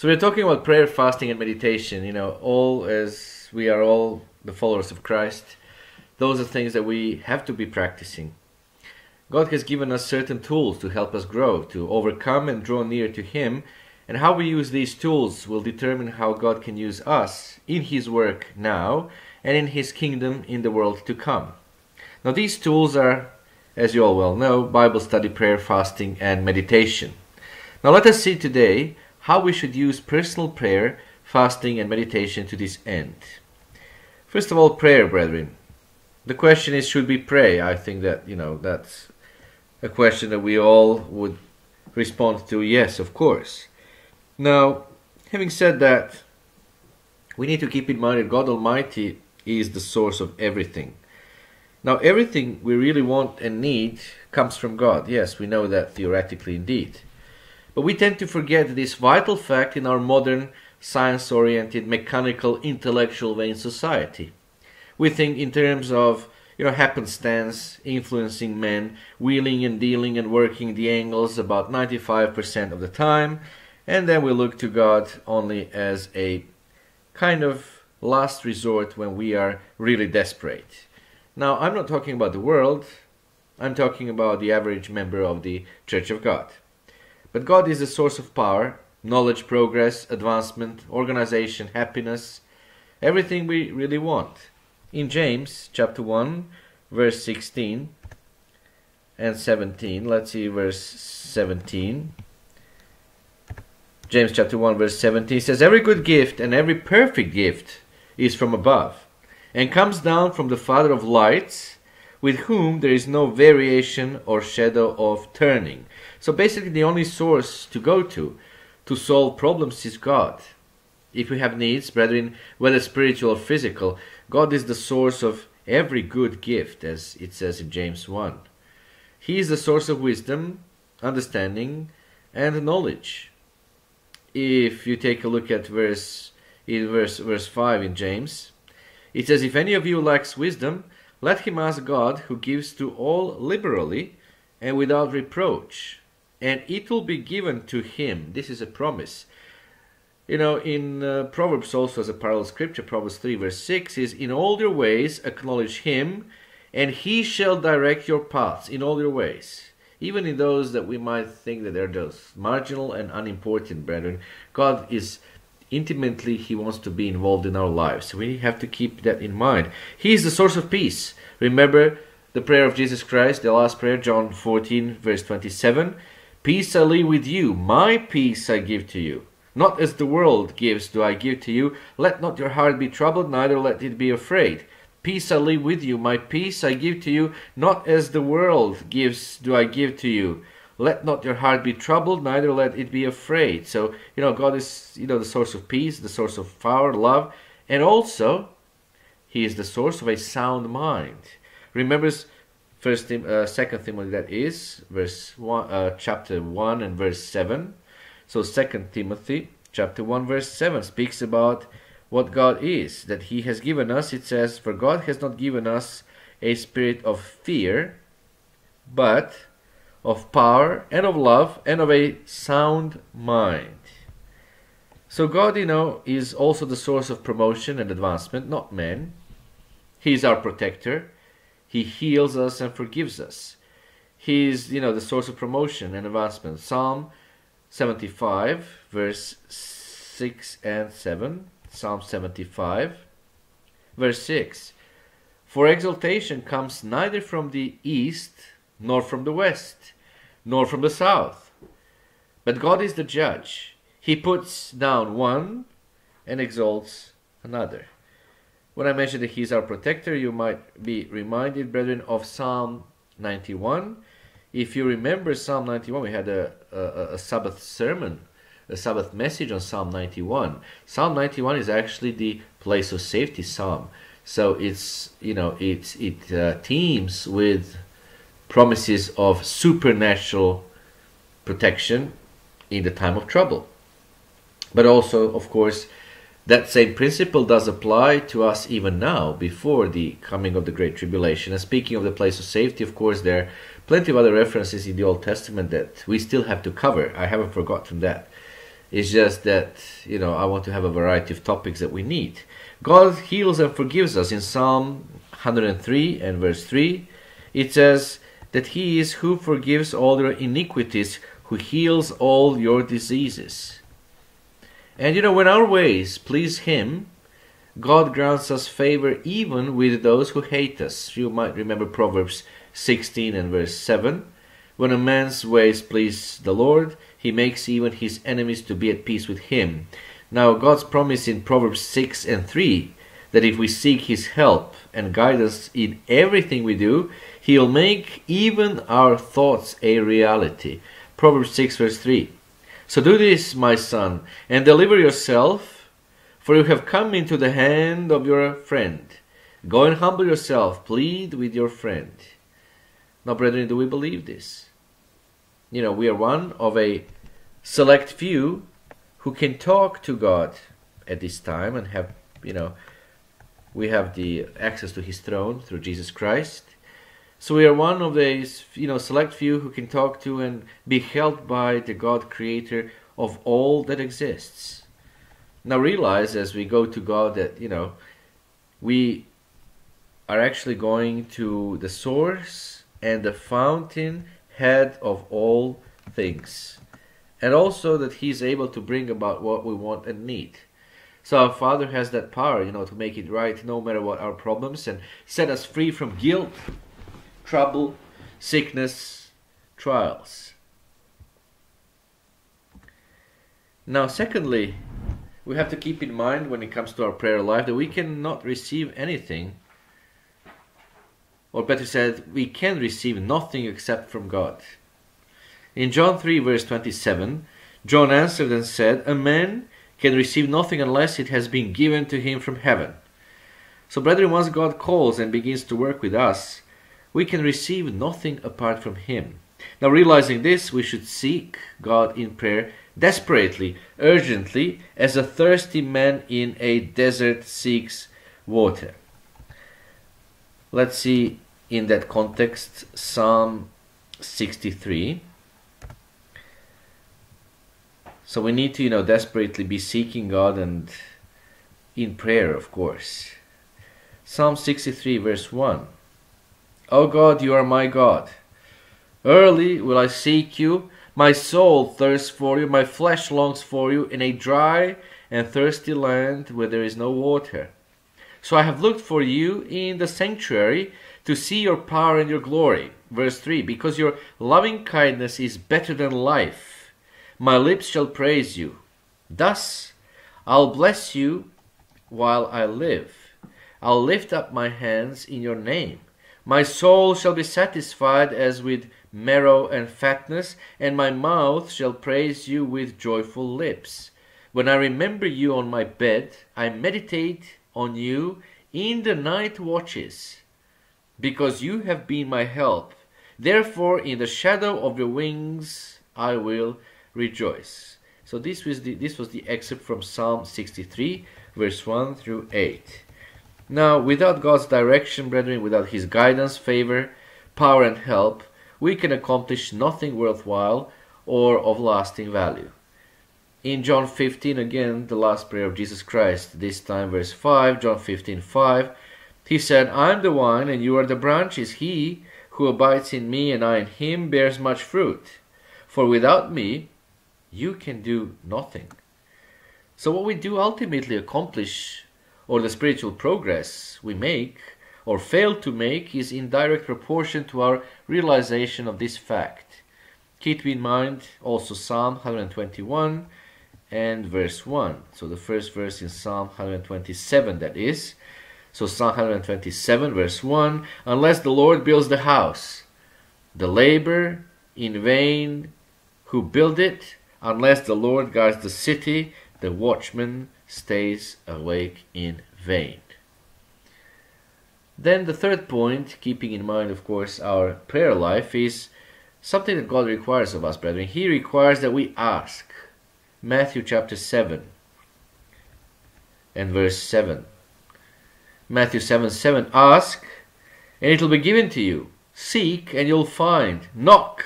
So we're talking about prayer, fasting, and meditation. You know, all as we are all the followers of Christ, those are things that we have to be practicing. God has given us certain tools to help us grow, to overcome and draw near to Him, and how we use these tools will determine how God can use us in His work now and in His kingdom in the world to come. Now, these tools are, as you all well know, Bible study, prayer, fasting, and meditation. Now, let us see today how we should use personal prayer, fasting, and meditation to this end. First of all, prayer, brethren. The question is, should we pray? I think that, you know, that's a question that we all would respond to yes, of course. Now, having said that, we need to keep in mind that God Almighty is the source of everything. Now, everything we really want and need comes from God. Yes, we know that theoretically indeed. But we tend to forget this vital fact in our modern, science oriented, mechanical, intellectual vain society. We think in terms of you know, happenstance influencing men, wheeling and dealing and working the angles about 95% of the time, and then we look to God only as a kind of last resort when we are really desperate. Now, I'm not talking about the world, I'm talking about the average member of the Church of God. But God is the source of power, knowledge, progress, advancement, organization, happiness, everything we really want. In James chapter 1 verse 16 and 17 let's see verse 17 James chapter 1 verse 17 says every good gift and every perfect gift is from above and comes down from the father of lights with whom there is no variation or shadow of turning so basically the only source to go to to solve problems is God if we have needs brethren whether spiritual or physical God is the source of every good gift, as it says in James 1. He is the source of wisdom, understanding, and knowledge. If you take a look at verse in verse verse 5 in James, it says, If any of you lacks wisdom, let him ask God, who gives to all liberally and without reproach, and it will be given to him. This is a promise. You know, in uh, Proverbs also as a parallel scripture, Proverbs 3 verse 6 is, In all your ways acknowledge him, and he shall direct your paths in all your ways. Even in those that we might think that they're just marginal and unimportant, brethren, God is intimately, he wants to be involved in our lives. We have to keep that in mind. He is the source of peace. Remember the prayer of Jesus Christ, the last prayer, John 14 verse 27. Peace I leave with you, my peace I give to you. Not as the world gives do I give to you. Let not your heart be troubled, neither let it be afraid. Peace I leave with you, my peace I give to you. Not as the world gives do I give to you. Let not your heart be troubled, neither let it be afraid. So, you know, God is, you know, the source of peace, the source of power, love, and also He is the source of a sound mind. Remember, First, Tim, uh, Second Timothy, that is verse one, uh, chapter one and verse seven. So Second Timothy chapter 1 verse 7 speaks about what God is, that he has given us. It says, "For God has not given us a spirit of fear, but of power and of love and of a sound mind." So God, you know, is also the source of promotion and advancement, not man. He is our protector. He heals us and forgives us. He is, you know, the source of promotion and advancement. Psalm 75, verse 6 and 7. Psalm 75, verse 6. For exaltation comes neither from the east, nor from the west, nor from the south. But God is the judge. He puts down one and exalts another. When I mentioned that He's our protector, you might be reminded, brethren, of Psalm 91 if you remember Psalm 91, we had a, a, a, Sabbath sermon, a Sabbath message on Psalm 91. Psalm 91 is actually the place of safety psalm. So it's, you know, it, it uh, teems with promises of supernatural protection in the time of trouble. But also, of course, that same principle does apply to us even now, before the coming of the Great Tribulation. And speaking of the place of safety, of course, there are plenty of other references in the Old Testament that we still have to cover. I haven't forgotten that. It's just that, you know, I want to have a variety of topics that we need. God heals and forgives us. In Psalm 103 and verse 3, it says that He is who forgives all your iniquities, who heals all your diseases. And you know, when our ways please Him, God grants us favor even with those who hate us. You might remember Proverbs 16 and verse 7. When a man's ways please the Lord, he makes even his enemies to be at peace with him. Now, God's promise in Proverbs 6 and 3 that if we seek his help and guidance in everything we do, he'll make even our thoughts a reality. Proverbs 6 verse 3. So do this, my son, and deliver yourself, for you have come into the hand of your friend. Go and humble yourself, plead with your friend. Now, brethren, do we believe this? You know, we are one of a select few who can talk to God at this time and have, you know, we have the access to his throne through Jesus Christ. So we are one of these, you know, select few who can talk to and be helped by the God creator of all that exists. Now realize as we go to God that, you know, we are actually going to the source and the fountain head of all things. And also that he's able to bring about what we want and need. So our Father has that power, you know, to make it right no matter what our problems and set us free from guilt, trouble, sickness, trials. Now, secondly, we have to keep in mind when it comes to our prayer life that we cannot receive anything, or better said, we can receive nothing except from God. In John 3, verse 27, John answered and said, A man can receive nothing unless it has been given to him from heaven. So, brethren, once God calls and begins to work with us, we can receive nothing apart from him. Now, realizing this, we should seek God in prayer desperately, urgently, as a thirsty man in a desert seeks water. Let's see in that context Psalm 63. So we need to, you know, desperately be seeking God and in prayer, of course. Psalm 63, verse 1. O God, you are my God. Early will I seek you. My soul thirsts for you. My flesh longs for you in a dry and thirsty land where there is no water. So I have looked for you in the sanctuary to see your power and your glory. Verse 3 Because your loving kindness is better than life my lips shall praise you. Thus I'll bless you while I live. I'll lift up my hands in your name. My soul shall be satisfied as with marrow and fatness, and my mouth shall praise you with joyful lips. When I remember you on my bed, I meditate on you in the night watches, because you have been my help. Therefore, in the shadow of your wings I will rejoice. So this was the this was the excerpt from Psalm 63, verse 1 through 8. Now, without God's direction, brethren, without His guidance, favor, power, and help, we can accomplish nothing worthwhile or of lasting value. In John 15, again, the last prayer of Jesus Christ, this time verse 5, John 15, 5, he said, I am the vine, and you are the branches. He who abides in me and I in him bears much fruit. For without me, you can do nothing. So, what we do ultimately accomplish, or the spiritual progress we make or fail to make, is in direct proportion to our realization of this fact. Keep in mind also Psalm 121 and verse 1. So, the first verse in Psalm 127, that is. So, Psalm 127, verse 1 Unless the Lord builds the house, the labor in vain who build it, Unless the Lord guards the city, the watchman stays awake in vain. Then the third point, keeping in mind, of course, our prayer life, is something that God requires of us, brethren. He requires that we ask. Matthew chapter 7 and verse 7. Matthew 7 7 Ask, and it will be given to you. Seek, and you'll find. Knock,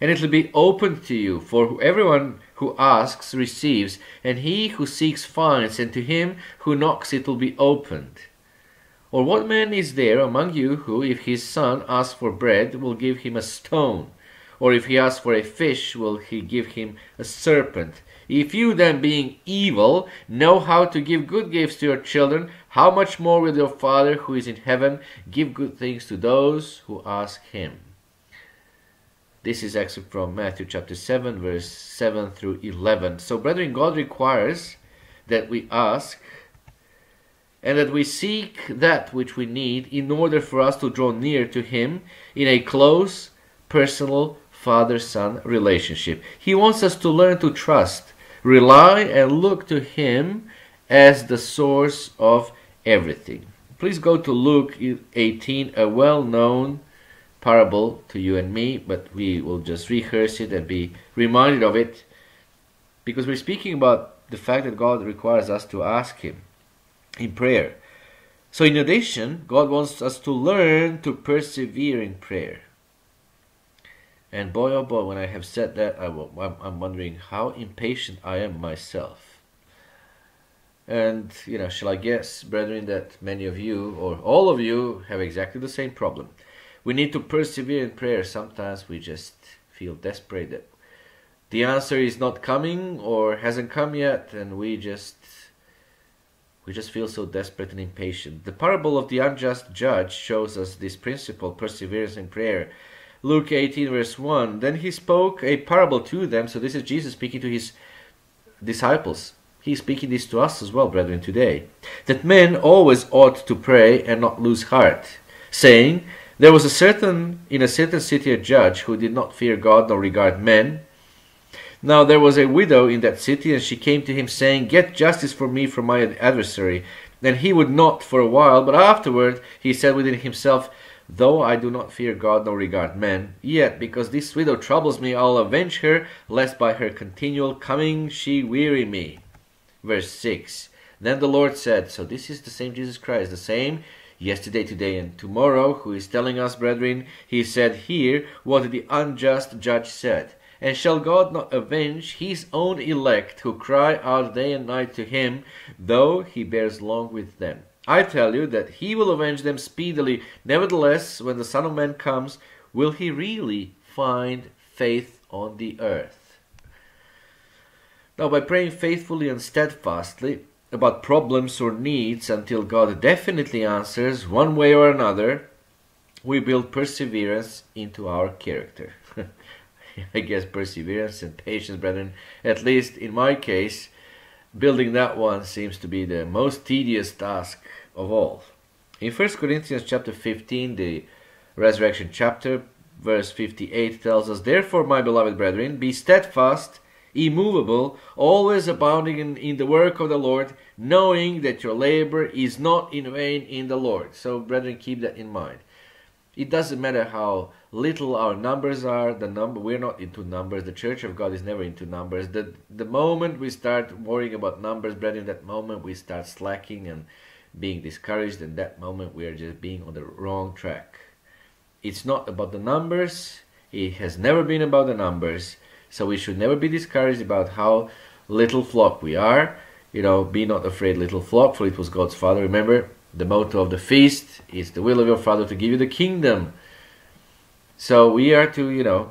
and it will be opened to you. For everyone who asks receives, and he who seeks finds, and to him who knocks it will be opened. Or what man is there among you who, if his son asks for bread, will give him a stone? Or if he asks for a fish, will he give him a serpent? If you then, being evil, know how to give good gifts to your children, how much more will your Father who is in heaven give good things to those who ask him? This is actually from Matthew chapter 7, verse 7 through 11. So, brethren, God requires that we ask and that we seek that which we need in order for us to draw near to Him in a close, personal father son relationship. He wants us to learn to trust, rely, and look to Him as the source of everything. Please go to Luke 18, a well known parable to you and me, but we will just rehearse it and be reminded of it because we're speaking about the fact that God requires us to ask Him in prayer. So, in addition, God wants us to learn to persevere in prayer. And boy, oh boy, when I have said that, I am wondering how impatient I am myself. And, you know, shall I guess, brethren, that many of you, or all of you, have exactly the same problem. We need to persevere in prayer. Sometimes we just feel desperate that the answer is not coming or hasn't come yet, and we just we just feel so desperate and impatient. The parable of the unjust judge shows us this principle, perseverance in prayer. Luke 18, verse 1. Then he spoke a parable to them. So this is Jesus speaking to his disciples. He's speaking this to us as well, brethren, today. That men always ought to pray and not lose heart, saying, There was a certain in a certain city a judge who did not fear God nor regard men. Now there was a widow in that city, and she came to him, saying, Get justice for me from my adversary. And he would not for a while, but afterward he said within himself, Though I do not fear God nor regard men, yet because this widow troubles me, I'll avenge her, lest by her continual coming she weary me. Verse 6 Then the Lord said, So this is the same Jesus Christ, the same yesterday, today, and tomorrow, who is telling us, brethren, he said here what the unjust judge said. And shall God not avenge his own elect who cry out day and night to him, though he bears long with them? I tell you that he will avenge them speedily. Nevertheless, when the Son of Man comes, will he really find faith on the earth? Now, by praying faithfully and steadfastly about problems or needs until God definitely answers one way or another, we build perseverance into our character. I guess perseverance and patience, brethren. At least in my case, building that one seems to be the most tedious task of all. In 1 Corinthians chapter 15, the resurrection chapter, verse 58 tells us, Therefore, my beloved brethren, be steadfast, immovable, always abounding in, in the work of the Lord, knowing that your labor is not in vain in the Lord. So, brethren, keep that in mind. It doesn't matter how little our numbers are. The number we're not into numbers. The Church of God is never into numbers. The the moment we start worrying about numbers, brethren, that moment we start slacking and being discouraged. And that moment we are just being on the wrong track. It's not about the numbers. It has never been about the numbers. So we should never be discouraged about how little flock we are. You know, be not afraid, little flock, for it was God's Father. Remember, the motto of the feast is the will of your Father to give you the kingdom. So we are to, you know,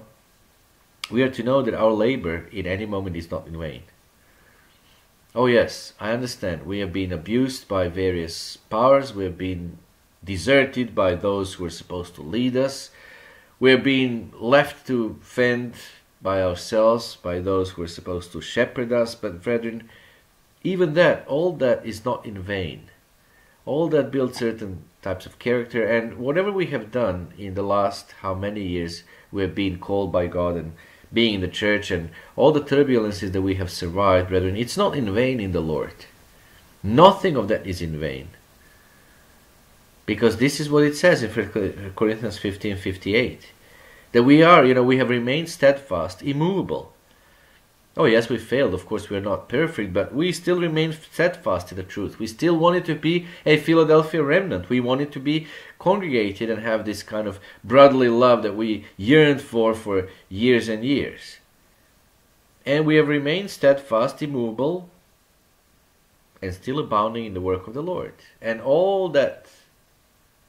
we are to know that our labor in any moment is not in vain. Oh, yes, I understand. We have been abused by various powers. We have been deserted by those who are supposed to lead us. We have been left to fend by ourselves, by those who are supposed to shepherd us. But, brethren, even that, all that is not in vain. All that builds certain types of character and whatever we have done in the last how many years we have been called by God and being in the church and all the turbulences that we have survived, brethren, it's not in vain in the Lord. Nothing of that is in vain. Because this is what it says in Corinthians 15 58 that we are, you know, we have remained steadfast, immovable Oh, yes, we failed. Of course, we're not perfect, but we still remain steadfast in the truth. We still wanted to be a Philadelphia remnant. We wanted to be congregated and have this kind of brotherly love that we yearned for for years and years. And we have remained steadfast, immovable, and still abounding in the work of the Lord. And all that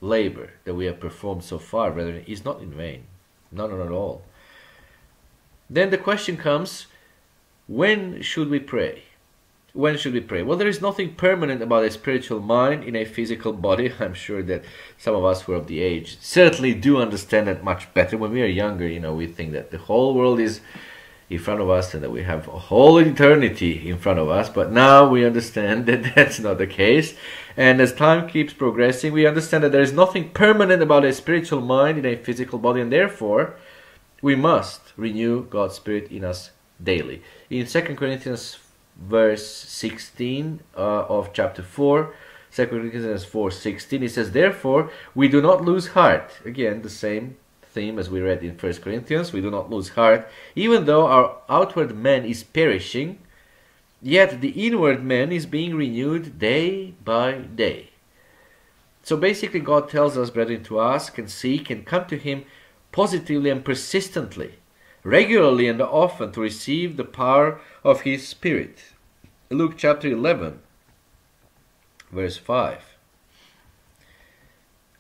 labor that we have performed so far, brethren, is not in vain. Not at all. Then the question comes when should we pray? When should we pray? Well, there is nothing permanent about a spiritual mind in a physical body. I'm sure that some of us who are of the age certainly do understand that much better. When we are younger, you know, we think that the whole world is in front of us and that we have a whole eternity in front of us. But now we understand that that's not the case. And as time keeps progressing, we understand that there is nothing permanent about a spiritual mind in a physical body, and therefore we must renew God's Spirit in us daily. In 2 Corinthians verse 16 uh, of chapter 4, 2 Corinthians 4:16 it says therefore we do not lose heart again the same theme as we read in 1 Corinthians we do not lose heart. Even though our outward man is perishing yet the inward man is being renewed day by day. So basically God tells us brethren to ask and seek and come to him positively and persistently regularly and often to receive the power of his spirit. Luke chapter 11 verse 5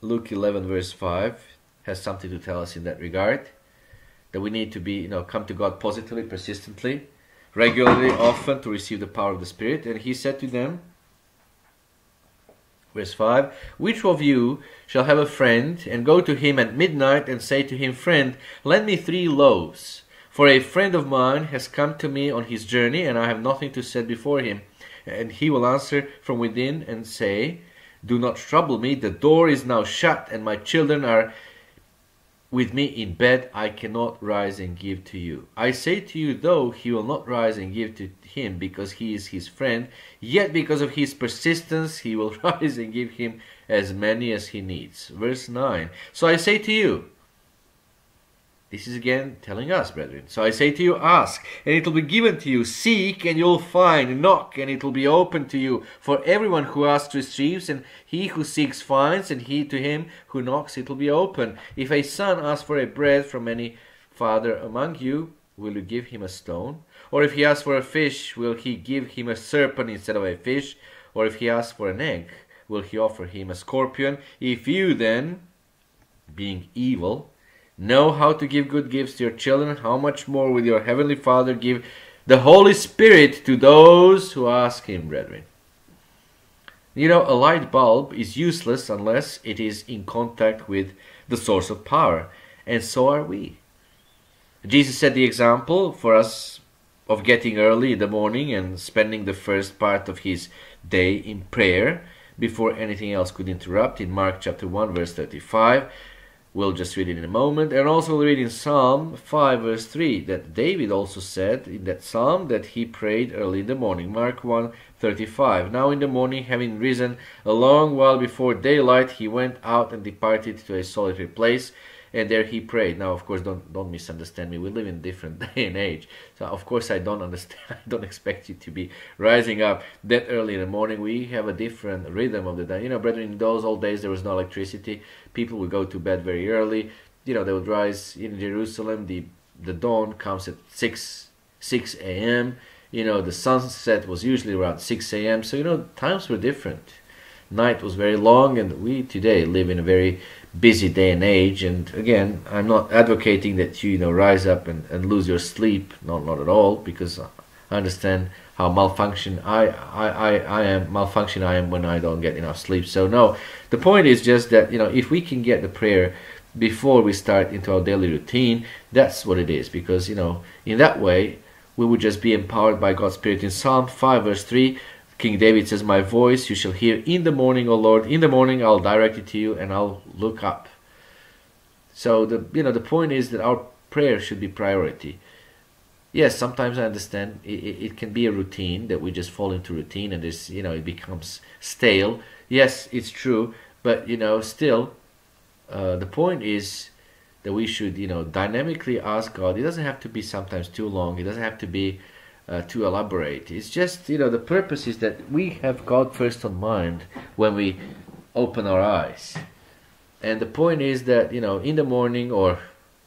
Luke 11 verse 5 has something to tell us in that regard that we need to be you know come to God positively persistently regularly often to receive the power of the spirit. And he said to them verse 5 which of you shall have a friend and go to him at midnight and say to him friend lend me 3 loaves for a friend of mine has come to me on his journey and I have nothing to set before him and he will answer from within and say do not trouble me. The door is now shut and my children are with me in bed, I cannot rise and give to you. I say to you, though he will not rise and give to him because he is his friend, yet because of his persistence he will rise and give him as many as he needs. Verse 9 So I say to you, this is again telling us, brethren. So I say to you, ask, and it will be given to you. Seek, and you'll find. Knock, and it will be open to you. For everyone who asks receives, and he who seeks finds, and he to him who knocks it will be open. If a son asks for a bread from any father among you, will you give him a stone? Or if he asks for a fish, will he give him a serpent instead of a fish? Or if he asks for an egg, will he offer him a scorpion? If you then, being evil, know how to give good gifts to your children, how much more will your heavenly Father give the Holy Spirit to those who ask him, brethren? You know, a light bulb is useless unless it is in contact with the source of power, and so are we. Jesus set the example for us of getting early in the morning and spending the first part of his day in prayer before anything else could interrupt in Mark chapter 1 verse 35 We'll just read it in a moment. And also we'll read in Psalm 5 verse 3 that David also said in that psalm that he prayed early in the morning. Mark 1 35. Now in the morning, having risen a long while before daylight, he went out and departed to a solitary place and there he prayed. Now, of course, don't don't misunderstand me. We live in different day and age, so of course I don't understand. I don't expect you to be rising up that early in the morning. We have a different rhythm of the day. You know, brethren, in those old days there was no electricity. People would go to bed very early. You know, they would rise in Jerusalem. The the dawn comes at six six a.m. You know, the sunset was usually around six a.m. So you know, times were different. Night was very long, and we today live in a very busy day and age. And again, I'm not advocating that you, you know, rise up and, and lose your sleep. Not, not at all, because I understand how malfunction I, I, I, I am malfunction I am when I don't get enough sleep. So no, the point is just that you know if we can get the prayer before we start into our daily routine, that's what it is. Because you know in that way we would just be empowered by God's Spirit. In Psalm 5 verse 3, King David says, My voice you shall hear in the morning, O Lord. In the morning I'll direct it to you and I'll look up. So the you know the point is that our prayer should be priority. Yes, sometimes I understand it, it, can be a routine that we just fall into routine and this you know it becomes stale. Yes, it's true, but you know still, uh, the point is that we should you know dynamically ask God. It doesn't have to be sometimes too long. It doesn't have to be uh, to elaborate. It's just, you know, the purpose is that we have God first on mind when we open our eyes. And the point is that, you know, in the morning, or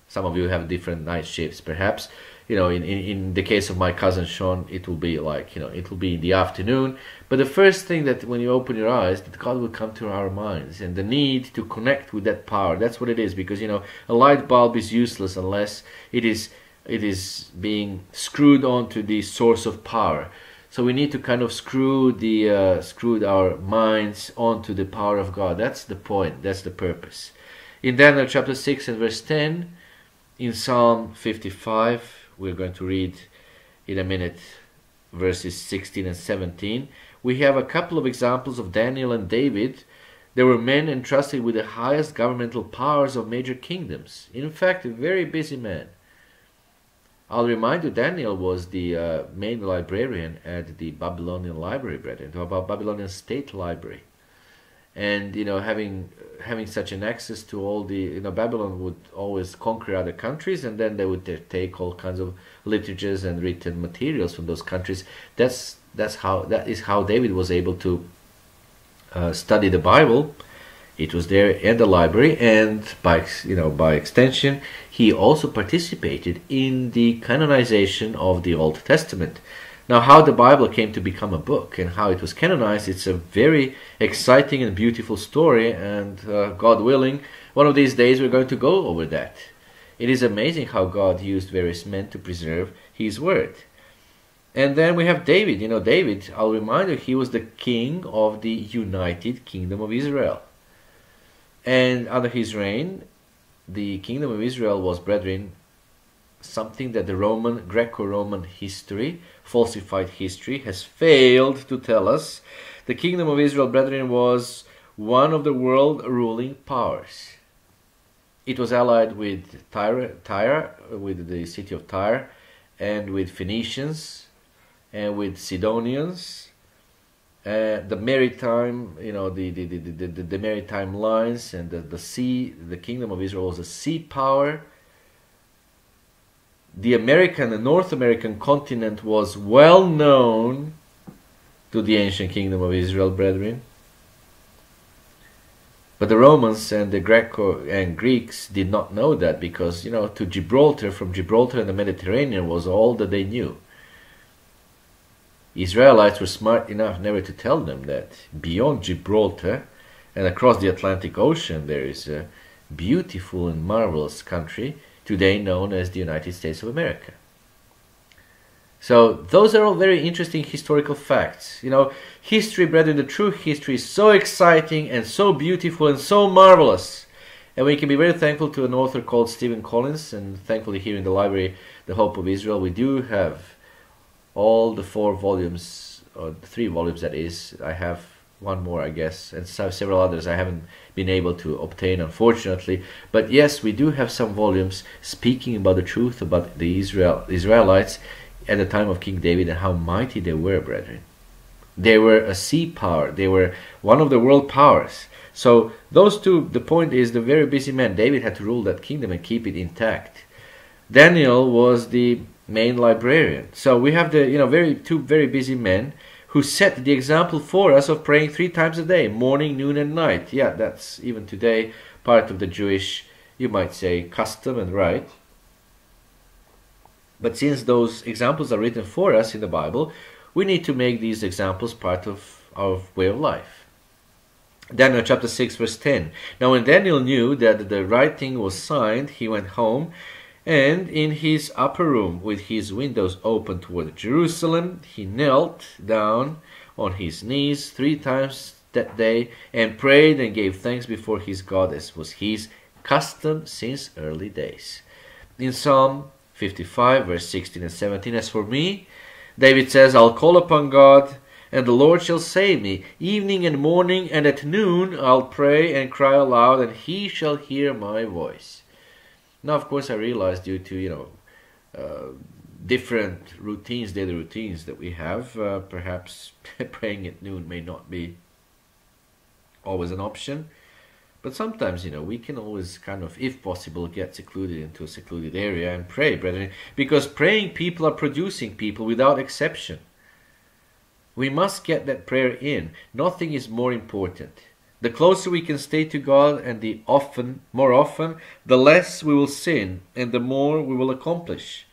some of you have different night shifts perhaps, you know, in, in, in the case of my cousin Sean, it will be like, you know, it will be in the afternoon. But the first thing that when you open your eyes, that God will come to our minds and the need to connect with that power. That's what it is because, you know, a light bulb is useless unless it is it is being screwed onto the source of power. So we need to kind of screw the uh, screw our minds onto the power of God. That's the point. That's the purpose. In Daniel chapter 6 and verse 10, in Psalm 55, we're going to read in a minute verses 16 and 17. We have a couple of examples of Daniel and David. They were men entrusted with the highest governmental powers of major kingdoms. In fact, a very busy man. I'll remind you, Daniel was the uh, main librarian at the Babylonian Library, brethren, Babylonian State Library. And you know having having such an access to all the you know Babylon would always conquer other countries and then they would take all kinds of literatures and written materials from those countries. That's that's how that is how David was able to uh, study the Bible it was there in the library and by you know by extension he also participated in the canonization of the Old Testament now, how the Bible came to become a book and how it was canonized, it's a very exciting and beautiful story, and uh, God willing, one of these days we're going to go over that. It is amazing how God used various men to preserve His word. And then we have David. You know, David, I'll remind you, he was the king of the United Kingdom of Israel. And under his reign, the kingdom of Israel was, brethren, something that the Roman, Greco Roman history falsified history has failed to tell us. The kingdom of Israel, brethren, was one of the world ruling powers. It was allied with Tyre, Tyre, with the city of Tyre, and with Phoenicians, and with Sidonians. Uh, the maritime, you know, the, the, the, the, the, maritime lines and the, the sea, the kingdom of Israel was a sea power the American, the North American continent was well known to the ancient kingdom of Israel, brethren. But the Romans and the Greco and Greeks did not know that because, you know, to Gibraltar, from Gibraltar and the Mediterranean was all that they knew. Israelites were smart enough never to tell them that beyond Gibraltar and across the Atlantic Ocean there is a beautiful and marvelous country today known as the United States of America. So those are all very interesting historical facts. You know, history, brethren, the true history is so exciting and so beautiful and so marvelous. And we can be very thankful to an author called Stephen Collins, and thankfully here in the library, The Hope of Israel, we do have all the four volumes, or three volumes that is. I have one more, I guess, and several others I haven't been able to obtain, unfortunately. But yes, we do have some volumes speaking about the truth about the Israel Israelites at the time of King David and how mighty they were, brethren. They were a sea power. They were one of the world powers. So those two, the point is, the very busy man David had to rule that kingdom and keep it intact. Daniel was the main librarian. So we have the you know very two very busy men who set the example for us of praying three times a day, morning, noon, and night. Yeah, that's even today part of the Jewish, you might say, custom and rite. But since those examples are written for us in the Bible, we need to make these examples part of our way of life. Daniel chapter 6, verse 10. Now, when Daniel knew that the writing was signed, he went home and in his upper room, with his windows open toward Jerusalem, he knelt down on his knees three times that day and prayed and gave thanks before his God as was his custom since early days. In Psalm 55, verse 16 and 17, as for me, David says, I'll call upon God, and the Lord shall save me. Evening and morning and at noon I'll pray and cry aloud, and he shall hear my voice. Now, of course, I realize due to you know uh, different routines, daily routines that we have, uh, perhaps praying at noon may not be always an option. But sometimes, you know, we can always kind of, if possible, get secluded into a secluded area and pray, brethren, because praying people are producing people without exception. We must get that prayer in. Nothing is more important. The closer we can stay to God and the often, more often, the less we will sin and the more we will accomplish.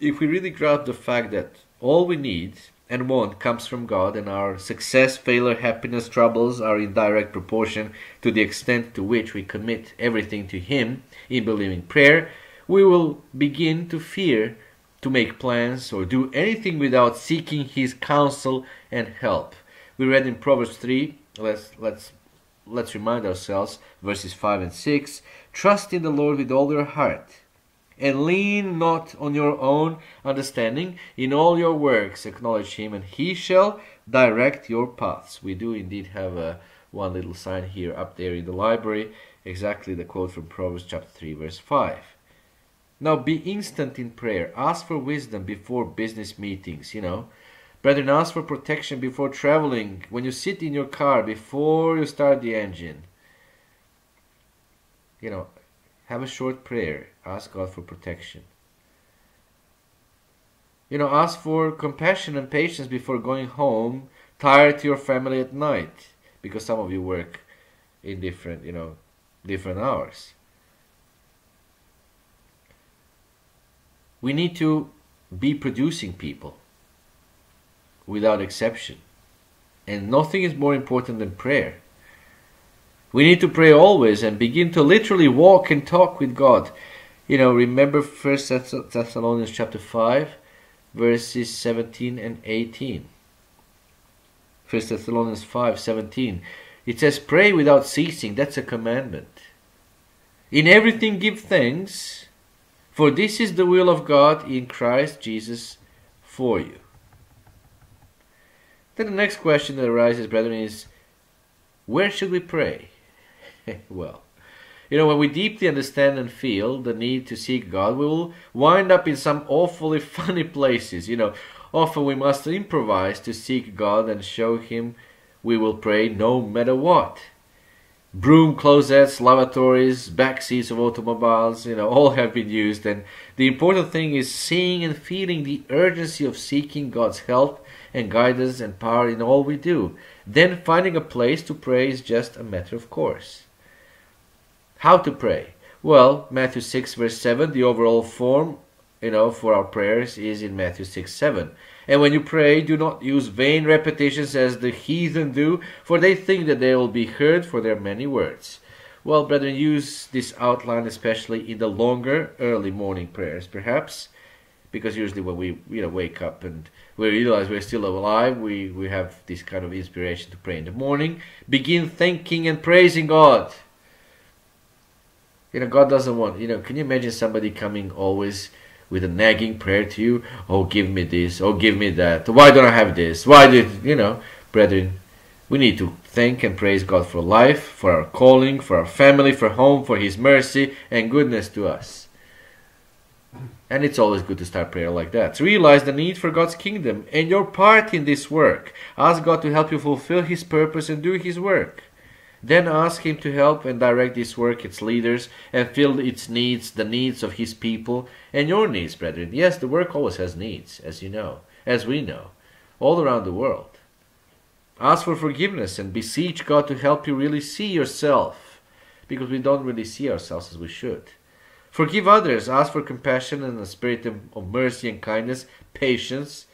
if we really grasp the fact that all we need and want comes from God, and our success, failure, happiness, troubles are in direct proportion to the extent to which we commit everything to Him in believing prayer, we will begin to fear to make plans or do anything without seeking His counsel and help. We read in Proverbs 3, let's, let's, let's remind ourselves, verses 5 and 6 Trust in the Lord with all your heart and lean not on your own understanding. In all your works acknowledge him, and he shall direct your paths. We do indeed have a one little sign here up there in the library, exactly the quote from Proverbs chapter 3, verse 5. Now be instant in prayer. Ask for wisdom before business meetings, you know. Brethren, ask for protection before traveling, when you sit in your car, before you start the engine. You know, have a short prayer. Ask God for protection. You know, ask for compassion and patience before going home, tired to your family at night, because some of you work in different, you know, different hours. We need to be producing people without exception. And nothing is more important than prayer. We need to pray always and begin to literally walk and talk with God. You know, remember First Thessalonians chapter 5, verses 17 and 18. First Thessalonians 5, 17. It says, Pray without ceasing. That's a commandment. In everything give thanks, for this is the will of God in Christ Jesus for you. Then the next question that arises, brethren, is where should we pray? well, you know, when we deeply understand and feel the need to seek God, we will wind up in some awfully funny places. You know, often we must improvise to seek God and show Him we will pray no matter what. Broom closets, lavatories, back seats of automobiles, you know, all have been used. And the important thing is seeing and feeling the urgency of seeking God's help and guidance and power in all we do. Then finding a place to pray is just a matter of course. How to pray? Well, Matthew 6 verse 7, the overall form, you know, for our prayers is in Matthew 6 7. And when you pray, do not use vain repetitions as the heathen do, for they think that they will be heard for their many words. Well, brethren, use this outline especially in the longer early morning prayers, perhaps, because usually when we you know wake up and we realize we're still alive, we, we have this kind of inspiration to pray in the morning. Begin thanking and praising God you know, God doesn't want, you know, can you imagine somebody coming always with a nagging prayer to you? Oh, give me this. Oh, give me that. Why don't I have this? Why did, you know, brethren, we need to thank and praise God for life, for our calling, for our family, for home, for His mercy and goodness to us. And it's always good to start prayer like that. To realize the need for God's kingdom and your part in this work. Ask God to help you fulfill His purpose and do His work. Then ask Him to help and direct this work, its leaders, and fill its needs, the needs of His people, and your needs, brethren. Yes, the work always has needs, as you know, as we know, all around the world. Ask for forgiveness and beseech God to help you really see yourself, because we don't really see ourselves as we should. Forgive others, ask for compassion and a spirit of mercy and kindness, patience.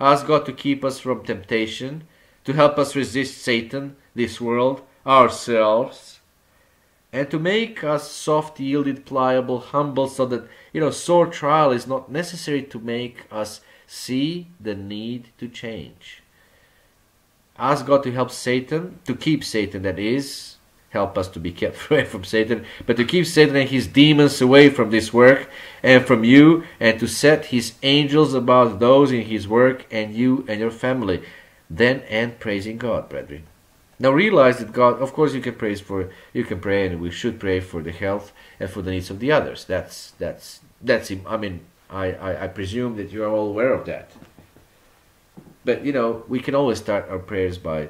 Ask God to keep us from temptation, to help us resist Satan, this world, ourselves and to make us soft yielded pliable humble so that you know sore trial is not necessary to make us see the need to change ask god to help satan to keep satan that is help us to be kept away from satan but to keep satan and his demons away from this work and from you and to set his angels about those in his work and you and your family then end praising god brethren now realize that God, of course, you can praise for, you can pray, and we should pray for the health and for the needs of the others. That's that's that's. I mean, I I, I presume that you are all aware of that. But you know, we can always start our prayers by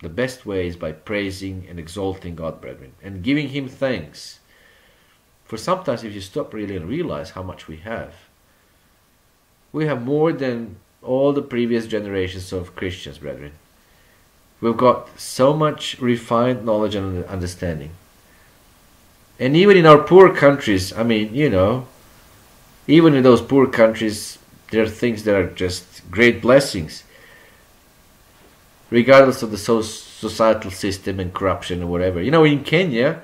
the best way is by praising and exalting God, brethren, and giving Him thanks. For sometimes, if you stop really and realize how much we have, we have more than all the previous generations of Christians, brethren. We've got so much refined knowledge and understanding. And even in our poor countries, I mean, you know, even in those poor countries, there are things that are just great blessings, regardless of the so- societal system and corruption or whatever. You know, in Kenya,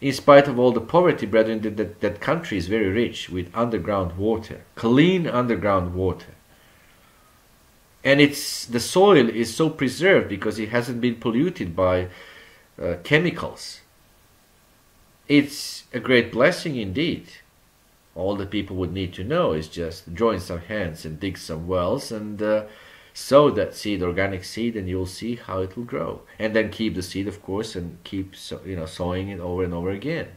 in spite of all the poverty, brethren, that, that, that country is very rich with underground water, clean underground water. And it's the soil is so preserved because it hasn't been polluted by uh, chemicals. It's a great blessing indeed. All the people would need to know is just join some hands and dig some wells and uh, sow that seed, organic seed, and you'll see how it will grow. And then keep the seed, of course, and keep you know sowing it over and over again.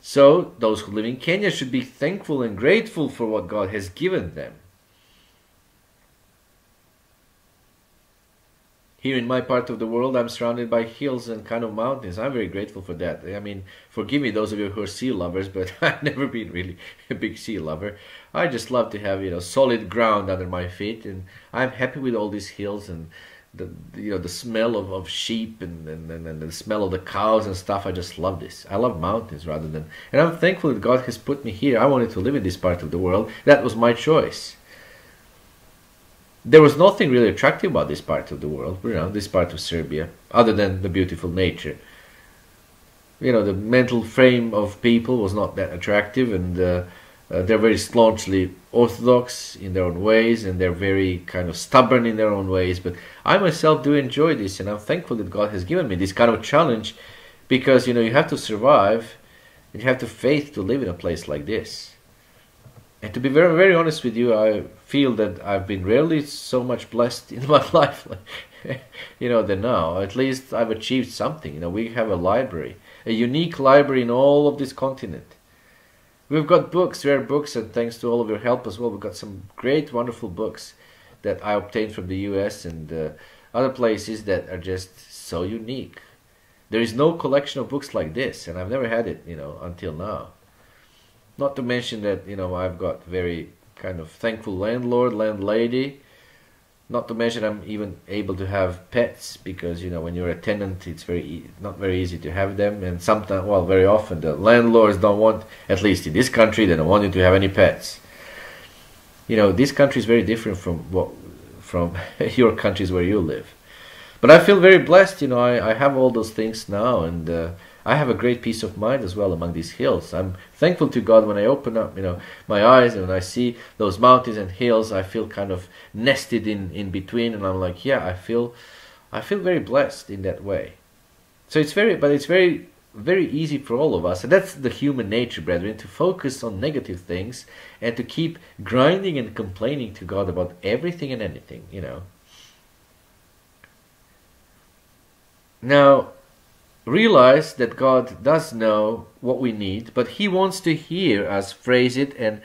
So those who live in Kenya should be thankful and grateful for what God has given them. Here in my part of the world, I'm surrounded by hills and kind of mountains. I'm very grateful for that. I mean, forgive me, those of you who are sea lovers, but I've never been really a big sea lover. I just love to have you know solid ground under my feet, and I'm happy with all these hills and the you know the smell of, of sheep and, and, and, and the smell of the cows and stuff. I just love this. I love mountains rather than, and I'm thankful that God has put me here. I wanted to live in this part of the world. That was my choice there was nothing really attractive about this part of the world, you know, this part of Serbia, other than the beautiful nature. You know, the mental frame of people was not that attractive, and uh, uh, they're very staunchly orthodox in their own ways, and they're very kind of stubborn in their own ways. But I myself do enjoy this, and I'm thankful that God has given me this kind of challenge, because you know you have to survive, and you have to faith to live in a place like this. And to be very, very honest with you, I feel that I've been really so much blessed in my life, you know, than now. At least I've achieved something. You know, we have a library, a unique library in all of this continent. We've got books, rare books, and thanks to all of your help as well, we've got some great, wonderful books that I obtained from the U.S. and uh, other places that are just so unique. There is no collection of books like this, and I've never had it, you know, until now. Not to mention that, you know, I've got very kind of thankful landlord, landlady. Not to mention I'm even able to have pets because, you know, when you're a tenant, it's very e not very easy to have them. And sometimes, well, very often the landlords don't want, at least in this country, they don't want you to have any pets. You know, this country is very different from what from your countries where you live. But I feel very blessed, you know, I, I have all those things now and uh, I have a great peace of mind as well among these hills. I'm thankful to God when I open up, you know, my eyes and when I see those mountains and hills. I feel kind of nested in in between, and I'm like, yeah, I feel, I feel very blessed in that way. So it's very, but it's very very easy for all of us, and that's the human nature, brethren, to focus on negative things and to keep grinding and complaining to God about everything and anything, you know. Now, realize that God does know what we need, but He wants to hear us phrase it, and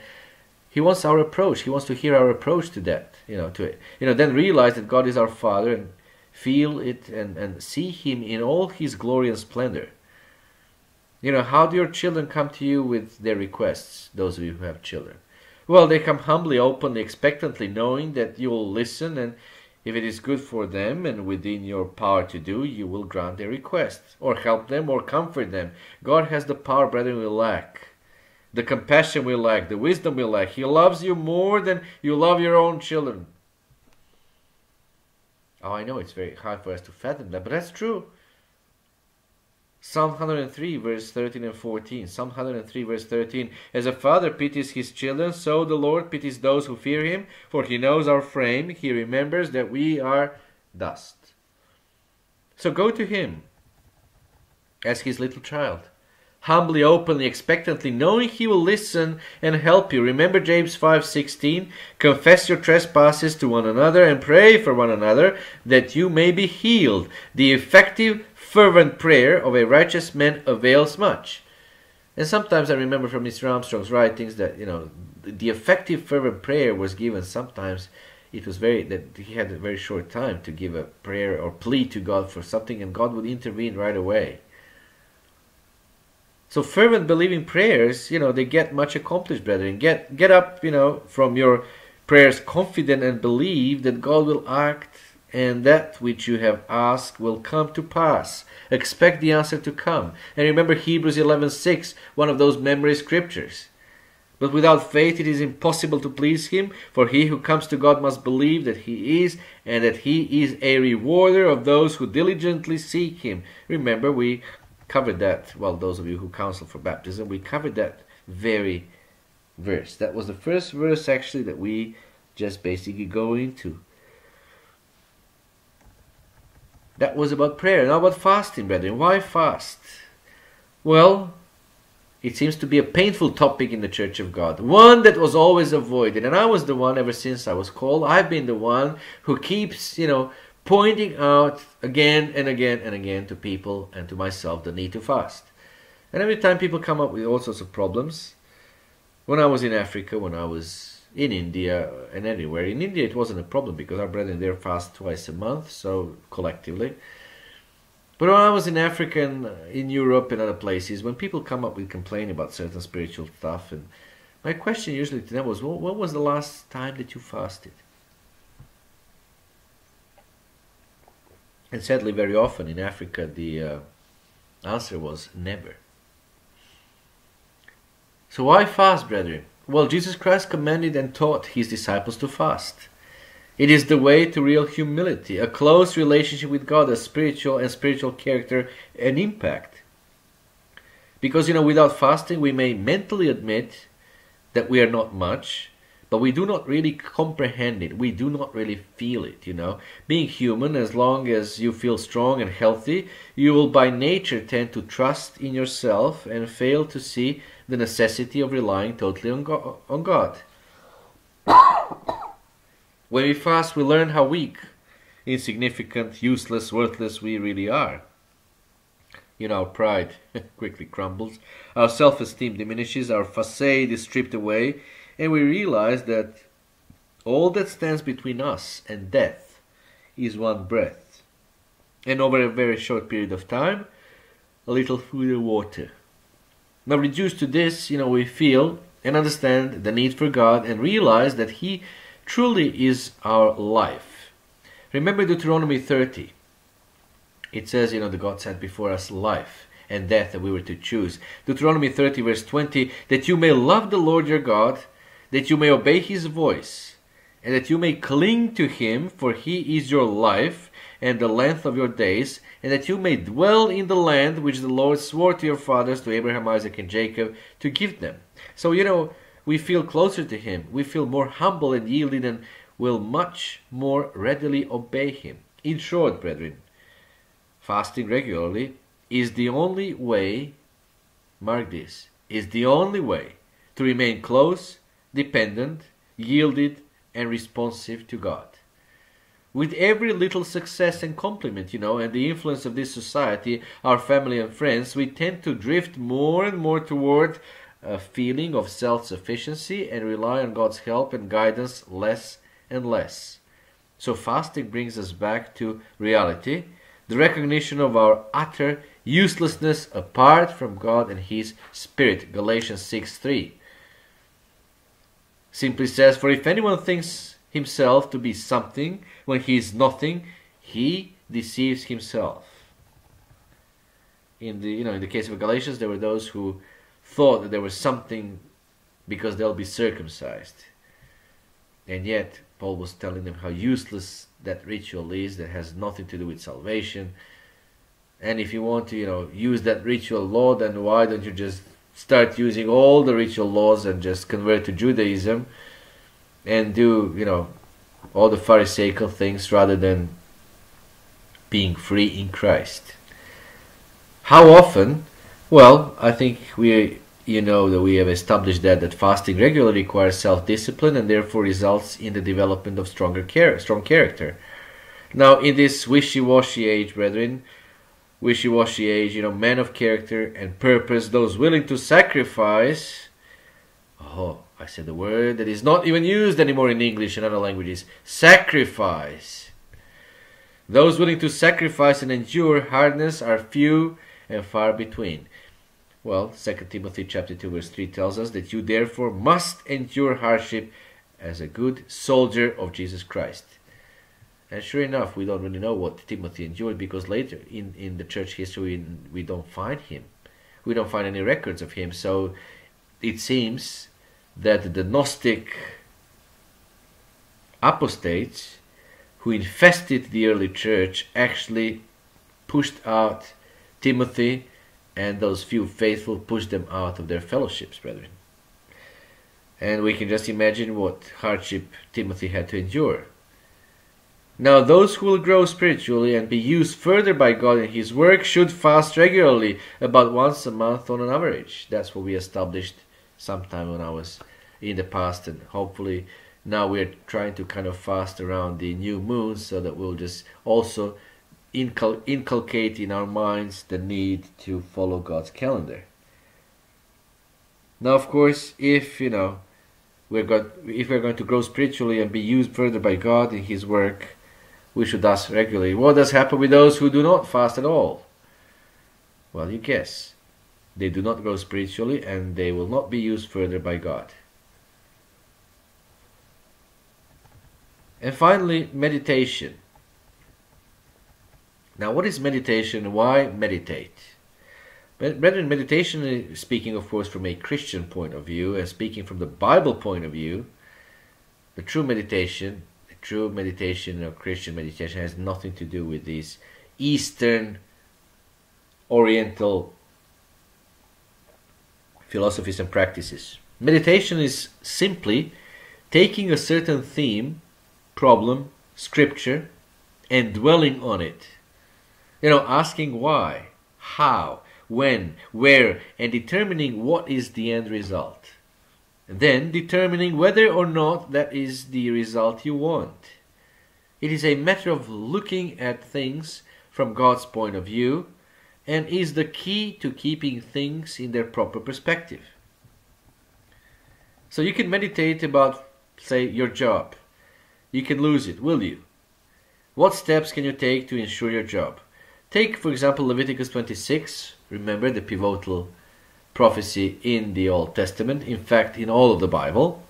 He wants our approach. He wants to hear our approach to that. You know, to it. You know, then realize that God is our Father and feel it and, and see Him in all His glory and splendor. You know, how do your children come to you with their requests? Those of you who have children. Well, they come humbly, openly, expectantly, knowing that you will listen and if it is good for them and within your power to do, you will grant their request, or help them, or comfort them. God has the power, brethren, we lack. The compassion we lack, the wisdom we lack. He loves you more than you love your own children. Oh, I know it's very hard for us to fathom that, but that's true. Psalm 103, verse 13 and 14. Psalm 103, verse 13. As a father pities his children, so the Lord pities those who fear him, for he knows our frame. He remembers that we are dust. So go to him as his little child, humbly, openly, expectantly, knowing he will listen and help you. Remember James 5:16, confess your trespasses to one another and pray for one another that you may be healed. The effective fervent prayer of a righteous man avails much. And sometimes I remember from Mr. Armstrong's writings that, you know, the effective fervent prayer was given sometimes it was very that he had a very short time to give a prayer or plea to God for something and God would intervene right away. So fervent believing prayers, you know, they get much accomplished, brethren. Get get up, you know, from your prayers confident and believe that God will act and that which you have asked will come to pass. Expect the answer to come. And remember Hebrews 11:6, one of those memory scriptures. But without faith it is impossible to please him, for he who comes to God must believe that he is, and that he is a rewarder of those who diligently seek him. Remember, we covered that, well, those of you who counsel for baptism, we covered that very verse. That was the first verse actually that we just basically go into. That was about prayer. Now about fasting, brethren. Why fast? Well, it seems to be a painful topic in the Church of God, one that was always avoided. And I was the one ever since I was called. I've been the one who keeps, you know, pointing out again and again and again to people and to myself the need to fast. And every time people come up with all sorts of problems, when I was in Africa, when I was in India and anywhere, in India it wasn't a problem because our brethren there fast twice a month, so collectively. But when I was in Africa and in Europe and other places, when people come up with complaint about certain spiritual stuff, and my question usually to them was, well, when was the last time that you fasted? And sadly, very often in Africa, the uh, answer was never. So why fast, brethren? Well, Jesus Christ commanded and taught his disciples to fast. It is the way to real humility, a close relationship with God, a spiritual and spiritual character and impact. Because, you know, without fasting, we may mentally admit that we are not much, but we do not really comprehend it. We do not really feel it, you know. Being human, as long as you feel strong and healthy, you will by nature tend to trust in yourself and fail to see the necessity of relying totally on God. On God. when we fast, we learn how weak, insignificant, useless, worthless we really are. You know, our pride quickly crumbles, our self esteem diminishes, our facade is stripped away, and we realize that all that stands between us and death is one breath. And over a very short period of time, a little food and water. Now, reduced to this, you know, we feel and understand the need for God and realize that He truly is our life. Remember Deuteronomy 30. It says, you know, the God set before us life and death that we were to choose. Deuteronomy 30, verse 20, that you may love the Lord your God, that you may obey His voice, and that you may cling to Him, for He is your life and the length of your days, and that you may dwell in the land which the Lord swore to your fathers, to Abraham, Isaac, and Jacob, to give them. So, you know, we feel closer to Him, we feel more humble and yielding, and will much more readily obey Him. In short, brethren, fasting regularly is the only way, mark this, is the only way to remain close, dependent, yielded, and responsive to God with every little success and compliment, you know, and the influence of this society, our family and friends, we tend to drift more and more toward a feeling of self sufficiency and rely on God's help and guidance less and less. So, fasting brings us back to reality, the recognition of our utter uselessness apart from God and His Spirit. Galatians 6 3 simply says, For if anyone thinks himself to be something when he is nothing, he deceives himself. In the you know in the case of Galatians, there were those who thought that there was something because they'll be circumcised, and yet Paul was telling them how useless that ritual is that has nothing to do with salvation. And if you want to, you know, use that ritual law, then why don't you just start using all the ritual laws and just convert to Judaism? And do you know all the pharisaical things rather than being free in Christ. How often? Well, I think we you know that we have established that that fasting regularly requires self-discipline and therefore results in the development of stronger char- strong character. Now, in this wishy-washy age, brethren, wishy-washy age, you know, men of character and purpose, those willing to sacrifice. Oh, I said the word that is not even used anymore in English and other languages sacrifice. Those willing to sacrifice and endure hardness are few and far between. Well, 2 Timothy chapter 2 verse 3 tells us that you therefore must endure hardship as a good soldier of Jesus Christ. And sure enough, we don't really know what Timothy endured because later in, in the church history we don't find him. We don't find any records of him. So it seems that the Gnostic apostates who infested the early church actually pushed out Timothy and those few faithful pushed them out of their fellowships, brethren. And we can just imagine what hardship Timothy had to endure. Now, those who will grow spiritually and be used further by God in His work should fast regularly, about once a month on an average. That's what we established sometime when I was in the past, and hopefully now we're trying to kind of fast around the new moon so that we'll just also incul- inculcate in our minds the need to follow God's calendar. Now, of course, if you know we're got, if we're going to grow spiritually and be used further by God in His work, we should ask regularly. What does happen with those who do not fast at all? Well, you guess. They do not grow spiritually and they will not be used further by God. And finally, meditation. Now, what is meditation? Why meditate? Brethren, meditation speaking, of course, from a Christian point of view, and speaking from the Bible point of view. The true meditation, the true meditation or Christian meditation, has nothing to do with these Eastern, Oriental philosophies and practices. Meditation is simply taking a certain theme problem, scripture, and dwelling on it. You know, asking why, how, when, where, and determining what is the end result. Then determining whether or not that is the result you want. It is a matter of looking at things from God's point of view and is the key to keeping things in their proper perspective. So you can meditate about, say, your job you can lose it, will you? What steps can you take to ensure your job? Take, for example, Leviticus 26. Remember the pivotal prophecy in the Old Testament, in fact, in all of the Bible.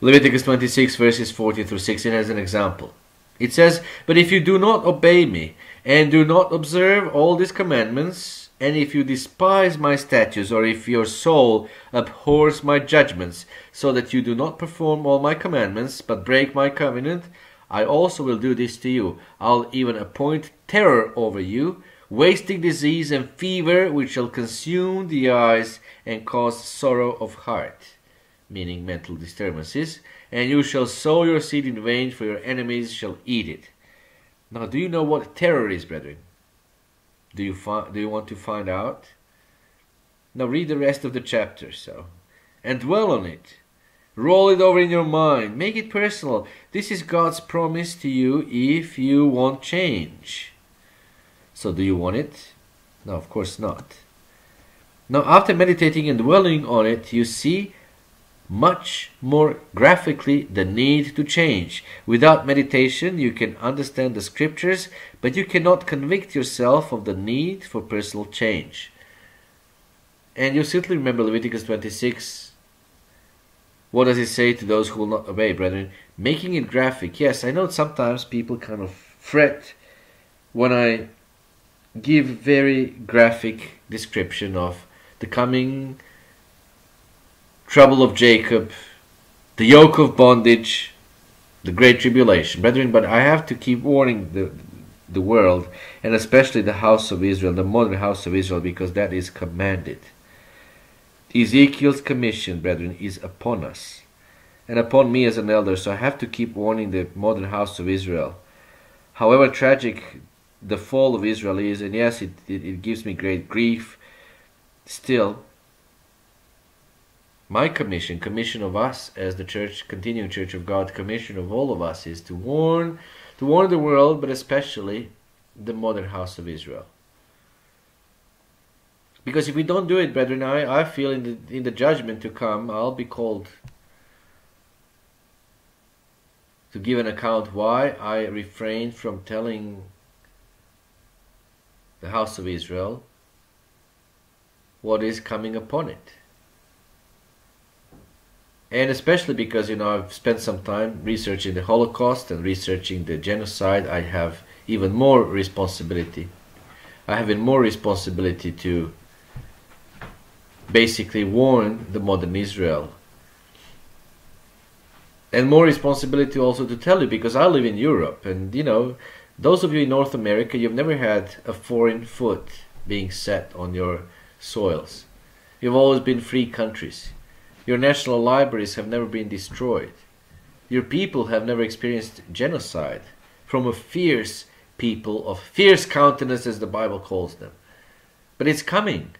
Leviticus 26, verses 14 through 16, as an example. It says, But if you do not obey me, and do not observe all these commandments, and if you despise my statutes, or if your soul abhors my judgments, so that you do not perform all my commandments, but break my covenant, I also will do this to you. I'll even appoint terror over you, wasting disease and fever, which shall consume the eyes and cause sorrow of heart, meaning mental disturbances. And you shall sow your seed in vain, for your enemies shall eat it. Now, do you know what terror is, brethren? Do you, do you want to find out? Now, read the rest of the chapter, so, and dwell on it Roll it over in your mind. Make it personal. This is God's promise to you if you want change. So, do you want it? No, of course not. Now, after meditating and dwelling on it, you see much more graphically the need to change. Without meditation, you can understand the scriptures, but you cannot convict yourself of the need for personal change. And you certainly remember Leviticus 26 what does it say to those who will not obey, brethren? Making it graphic. Yes, I know sometimes people kind of fret when I give very graphic description of the coming trouble of Jacob, the yoke of bondage, the great tribulation. Brethren, but I have to keep warning the the world and especially the house of Israel, the modern house of Israel, because that is commanded. Ezekiel's commission, brethren, is upon us and upon me as an elder, so I have to keep warning the modern house of Israel. However tragic the fall of Israel is, and yes, it, it, it gives me great grief, still, my commission, commission of us as the church, continuing church of God, commission of all of us is to warn, to warn the world, but especially the modern house of Israel. Because if we don't do it, brethren, I, I feel in the, in the judgment to come, I'll be called to give an account why I refrained from telling the house of Israel what is coming upon it. And especially because you know I've spent some time researching the Holocaust and researching the genocide, I have even more responsibility. I have even more responsibility to basically warn the modern Israel. And more responsibility also to tell you because I live in Europe and you know those of you in North America you've never had a foreign foot being set on your soils. You've always been free countries. Your national libraries have never been destroyed. Your people have never experienced genocide from a fierce people of fierce countenance, as the Bible calls them. But it's coming.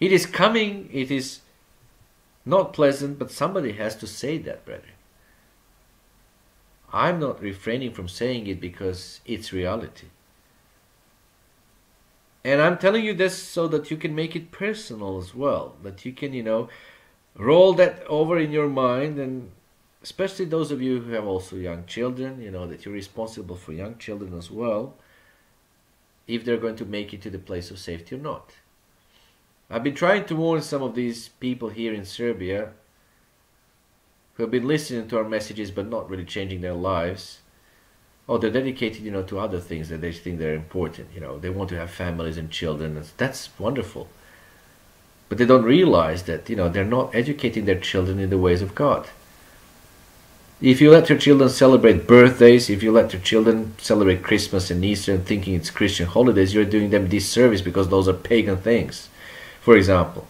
It is coming. It is not pleasant, but somebody has to say that, brethren. I'm not refraining from saying it because it's reality. And I'm telling you this so that you can make it personal as well. That you can, you know, roll that over in your mind and especially those of you who have also young children, you know, that you're responsible for young children as well, if they're going to make it to the place of safety or not. I've been trying to warn some of these people here in Serbia who have been listening to our messages but not really changing their lives oh, they're dedicated, you know, to other things that they think they're important. You know, they want to have families and children. That's wonderful. But they don't realize that, you know, they're not educating their children in the ways of God. If you let your children celebrate birthdays, if you let your children celebrate Christmas and Easter and thinking it's Christian holidays, you're doing them disservice because those are pagan things. For example,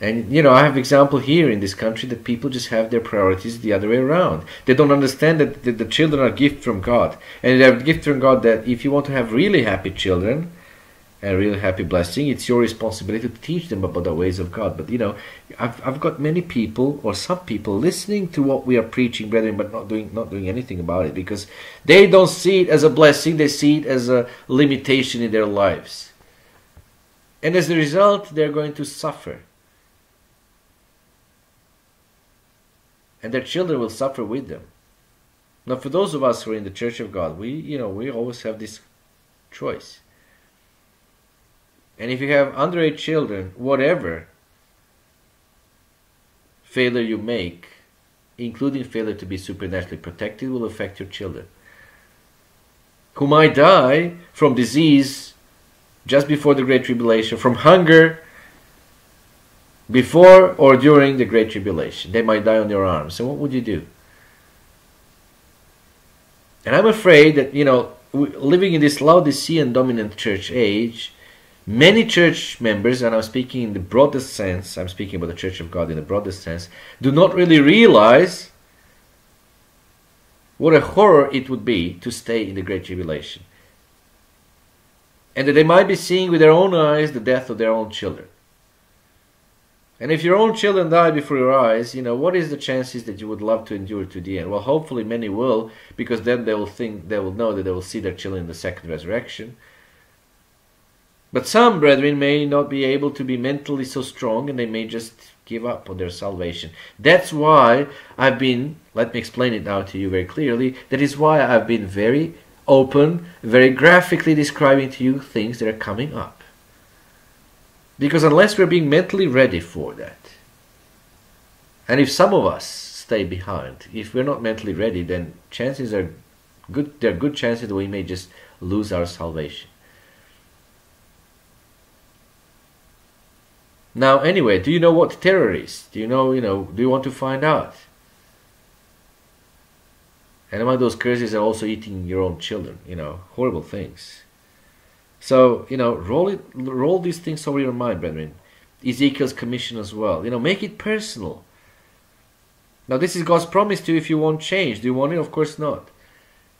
and you know, I have example here in this country that people just have their priorities the other way around. They don't understand that the, the children are a gift from God, and they're a gift from God. That if you want to have really happy children, and really happy blessing, it's your responsibility to teach them about the ways of God. But you know, I've I've got many people or some people listening to what we are preaching, brethren, but not doing not doing anything about it because they don't see it as a blessing. They see it as a limitation in their lives, and as a result, they're going to suffer and their children will suffer with them. Now, for those of us who are in the Church of God, we, you know, we always have this choice. And if you have underage children, whatever failure you make, including failure to be supernaturally protected, will affect your children. Who might die from disease just before the Great Tribulation, from hunger before or during the Great Tribulation. They might die on your arms. So what would you do? And I'm afraid that, you know, living in this Laodicean dominant church age, many church members, and I'm speaking in the broadest sense, I'm speaking about the Church of God in the broadest sense, do not really realize what a horror it would be to stay in the Great Tribulation. And that they might be seeing with their own eyes the death of their own children. And if your own children die before your eyes, you know, what is the chances that you would love to endure to the end? Well, hopefully many will, because then they will think, they will know that they will see their children in the second resurrection. But some brethren may not be able to be mentally so strong and they may just give up on their salvation. That's why I've been, let me explain it now to you very clearly, that is why I've been very open, very graphically describing to you things that are coming up. Because unless we're being mentally ready for that, and if some of us stay behind, if we're not mentally ready, then chances are good. There are good chances that we may just lose our salvation. Now, anyway, do you know what terror is? Do you know? You know? Do you want to find out? And among those curses are also eating your own children. You know, horrible things. So, you know, roll it roll these things over your mind, brethren. Ezekiel's commission as well. You know, make it personal. Now this is God's promise to you if you want change. Do you want it? Of course not.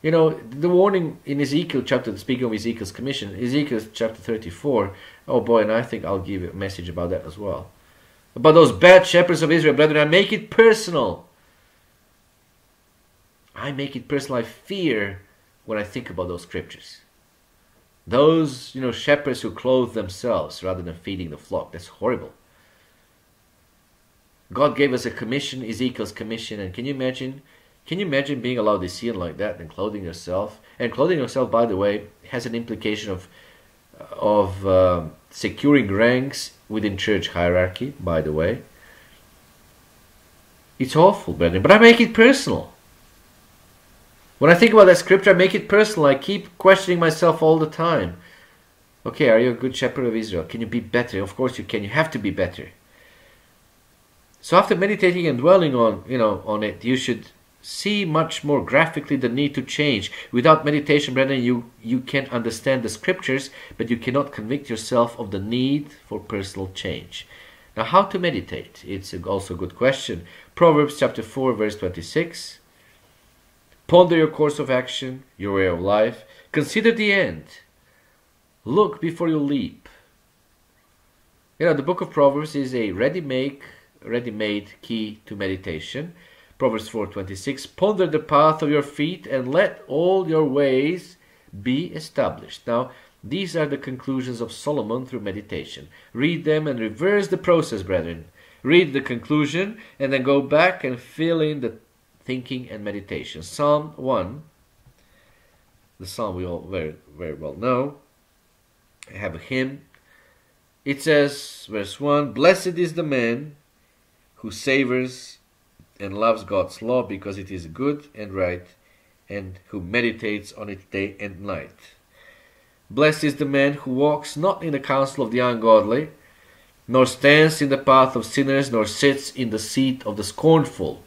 You know, the warning in Ezekiel chapter, speaking of Ezekiel's commission, Ezekiel chapter 34, oh boy, and I think I'll give a message about that as well. About those bad shepherds of Israel, brethren, I make it personal. I make it personal. I fear when I think about those scriptures. Those, you know, shepherds who clothe themselves rather than feeding the flock. That's horrible. God gave us a commission, Ezekiel's commission, and can you imagine? Can you imagine being allowed to see it like that and clothing yourself? And clothing yourself, by the way, has an implication of of uh, securing ranks within church hierarchy. By the way, It's awful, brethren, but I make it personal. When I think about that scripture, I make it personal. I keep questioning myself all the time. Okay, are you a good shepherd of Israel? Can you be better? Of course you can. You have to be better. So after meditating and dwelling on, you know, on it, you should see much more graphically the need to change. Without meditation, brethren, you, you can understand the scriptures, but you cannot convict yourself of the need for personal change. Now, how to meditate? It's also a good question. Proverbs chapter 4, verse 26. Ponder your course of action, your way of life. Consider the end. Look before you leap. You know, the book of Proverbs is a ready-made, ready-made key to meditation. Proverbs 4:26 Ponder the path of your feet and let all your ways be established. Now, these are the conclusions of Solomon through meditation. Read them and reverse the process, brethren. Read the conclusion and then go back and fill in the thinking and meditation. Psalm 1, the psalm we all very, very well know. I have a hymn. It says, verse 1 Blessed is the man who savors and loves God's law because it is good and right, and who meditates on it day and night. Blessed is the man who walks not in the counsel of the ungodly, nor stands in the path of sinners, nor sits in the seat of the scornful.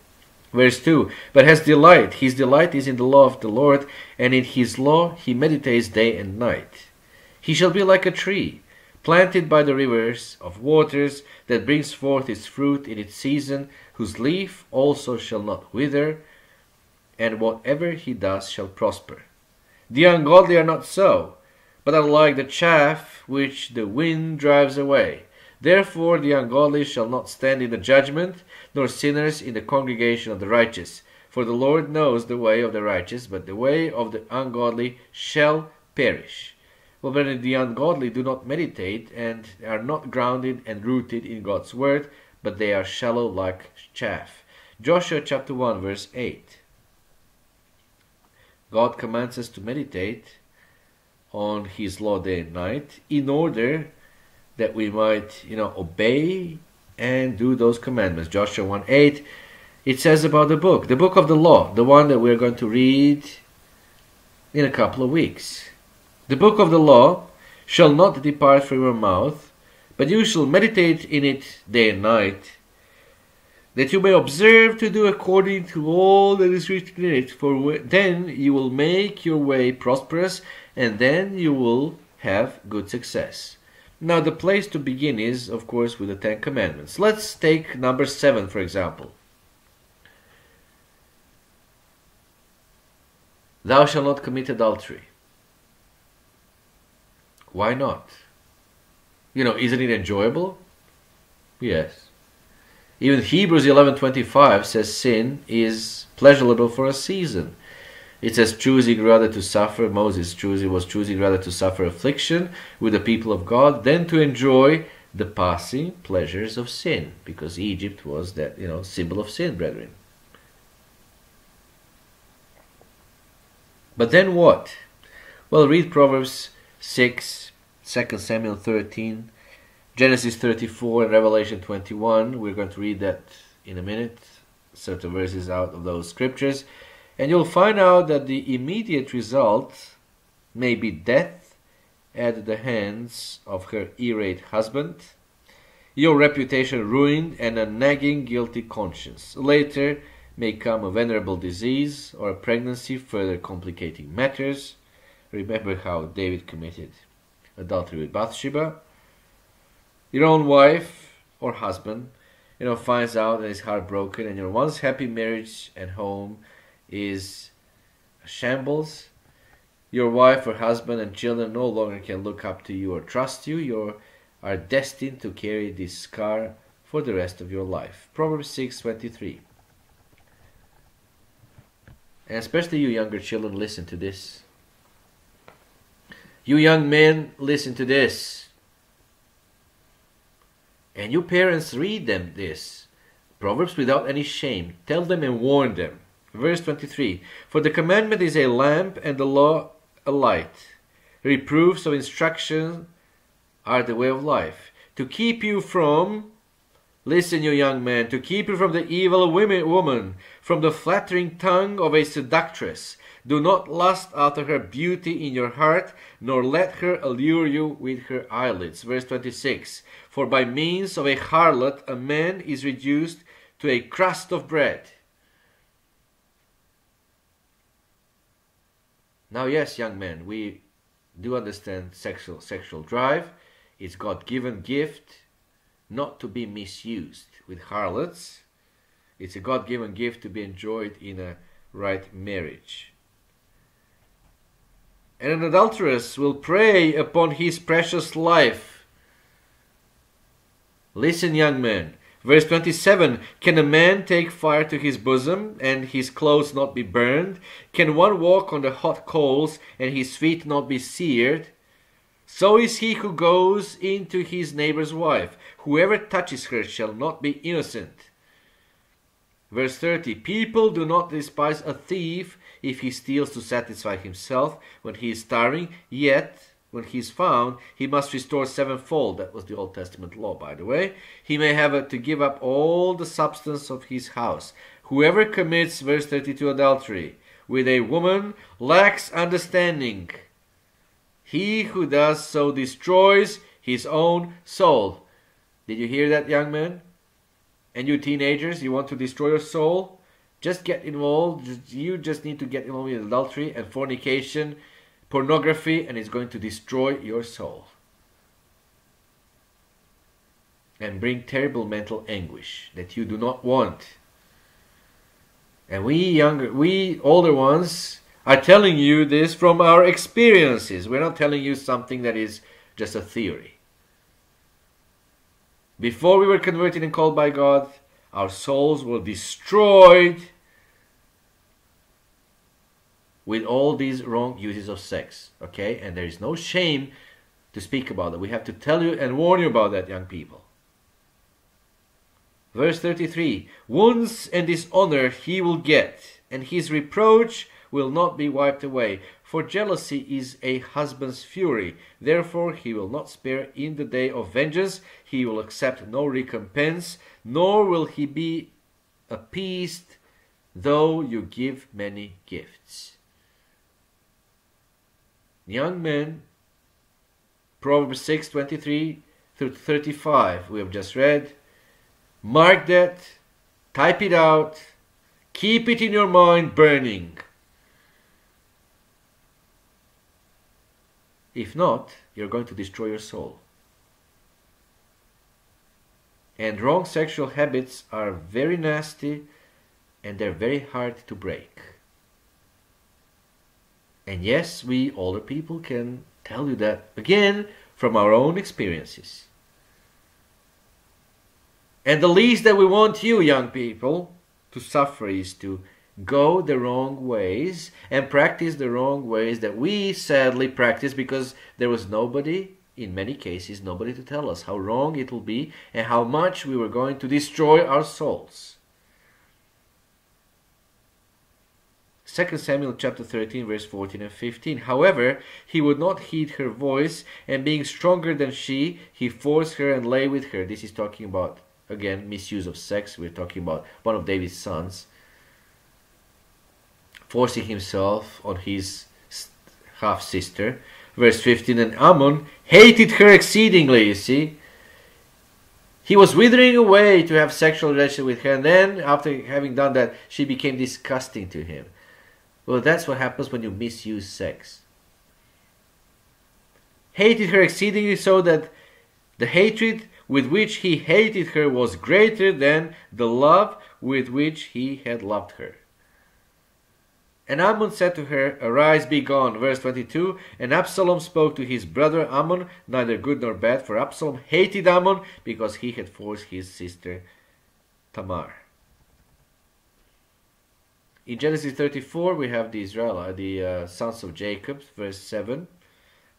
Verse 2 But has delight, his delight is in the law of the Lord, and in his law he meditates day and night. He shall be like a tree planted by the rivers of waters that brings forth its fruit in its season, whose leaf also shall not wither, and whatever he does shall prosper. The ungodly are not so, but are like the chaff which the wind drives away. Therefore the ungodly shall not stand in the judgment, nor sinners in the congregation of the righteous. For the Lord knows the way of the righteous, but the way of the ungodly shall perish. Well, when the ungodly do not meditate and are not grounded and rooted in God's word, but they are shallow like chaff. Joshua chapter 1, verse 8. God commands us to meditate on His law day and night in order that we might, you know, obey and do those commandments. Joshua 1 8, it says about the book, the book of the law, the one that we're going to read in a couple of weeks. The book of the law shall not depart from your mouth, but you shall meditate in it day and night, that you may observe to do according to all that is written in it. For then you will make your way prosperous, and then you will have good success. Now, the place to begin is, of course, with the Ten Commandments. Let's take number seven, for example. Thou shalt not commit adultery. Why not? You know, isn't it enjoyable? Yes. Even Hebrews 11:25 says sin is pleasurable for a season. It says choosing rather to suffer. Moses choosing was choosing rather to suffer affliction with the people of God than to enjoy the passing pleasures of sin, because Egypt was that you know symbol of sin, brethren. But then what? Well, read Proverbs 6, 2 Samuel 13, Genesis 34, and Revelation 21. We're going to read that in a minute, certain verses out of those scriptures. And you'll find out that the immediate result may be death at the hands of her irate husband, your reputation ruined, and a nagging guilty conscience. Later may come a venerable disease or a pregnancy, further complicating matters. Remember how David committed adultery with Bathsheba. Your own wife or husband, you know, finds out and is heartbroken, and your once happy marriage and home is a shambles. Your wife or husband and children no longer can look up to you or trust you. You are destined to carry this scar for the rest of your life. Proverbs 6:23. And especially you younger children listen to this. You young men listen to this. And you parents read them this. Proverbs without any shame. Tell them and warn them. Verse 23 For the commandment is a lamp and the law a light. Reproofs of instruction are the way of life, to keep you from Listen, you young men, to keep you from the evil women, woman, from the flattering tongue of a seductress. Do not lust after her beauty in your heart, nor let her allure you with her eyelids. Verse 26 For by means of a harlot a man is reduced to a crust of bread. Now, yes, young men, we do understand sexual sexual drive. It's God-given gift, not to be misused with harlots. It's a God-given gift to be enjoyed in a right marriage. And an adulteress will prey upon his precious life. Listen, young men, Verse 27 Can a man take fire to his bosom and his clothes not be burned? Can one walk on the hot coals and his feet not be seared? So is he who goes into his neighbor's wife. Whoever touches her shall not be innocent. Verse 30 People do not despise a thief if he steals to satisfy himself when he is starving, yet when he is found, he must restore sevenfold. That was the Old Testament law, by the way. He may have uh, to give up all the substance of his house. Whoever commits, verse 32, adultery with a woman lacks understanding. He who does so destroys his own soul. Did you hear that, young man? And you teenagers, you want to destroy your soul? Just get involved. You just need to get involved in adultery and fornication pornography and it's going to destroy your soul and bring terrible mental anguish that you do not want. And we younger, we older ones are telling you this from our experiences. We're not telling you something that is just a theory. Before we were converted and called by God, our souls were destroyed with all these wrong uses of sex. Okay? And there is no shame to speak about that. We have to tell you and warn you about that, young people. Verse 33 Wounds and dishonor he will get, and his reproach will not be wiped away. For jealousy is a husband's fury. Therefore he will not spare in the day of vengeance. He will accept no recompense, nor will he be appeased, though you give many gifts young men, Proverbs 6 23 through 35, we have just read. Mark that, type it out, keep it in your mind burning. If not, you're going to destroy your soul. And wrong sexual habits are very nasty and they're very hard to break. And yes, we older people can tell you that again from our own experiences. And the least that we want you, young people, to suffer is to go the wrong ways and practice the wrong ways that we sadly practice because there was nobody, in many cases, nobody to tell us how wrong it will be and how much we were going to destroy our souls. 2 Samuel chapter 13 verse 14 and 15. However, he would not heed her voice, and being stronger than she, he forced her and lay with her. This is talking about, again, misuse of sex. We're talking about one of David's sons. Forcing himself on his half sister. Verse 15 And Amnon hated her exceedingly, you see. He was withering away to have sexual relations with her, and then, after having done that, she became disgusting to him. Well, that's what happens when you misuse sex. Hated her exceedingly so that the hatred with which he hated her was greater than the love with which he had loved her. And Amnon said to her, Arise, be gone. Verse 22 And Absalom spoke to his brother Amnon, neither good nor bad, for Absalom hated Amnon because he had forced his sister Tamar. In Genesis 34, we have the Israel, the uh, sons of Jacob, verse 7.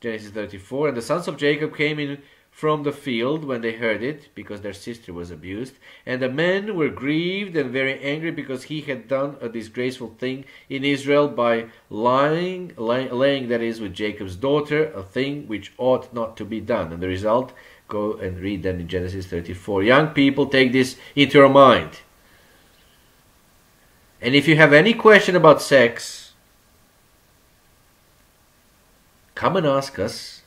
Genesis 34, and the sons of Jacob came in from the field when they heard it, because their sister was abused. And the men were grieved and very angry because he had done a disgraceful thing in Israel by lying, lay, laying that is, with Jacob's daughter, a thing which ought not to be done. And the result, go and read them in Genesis 34. Young people, take this into your mind. And if you have any question about sex, come and ask us.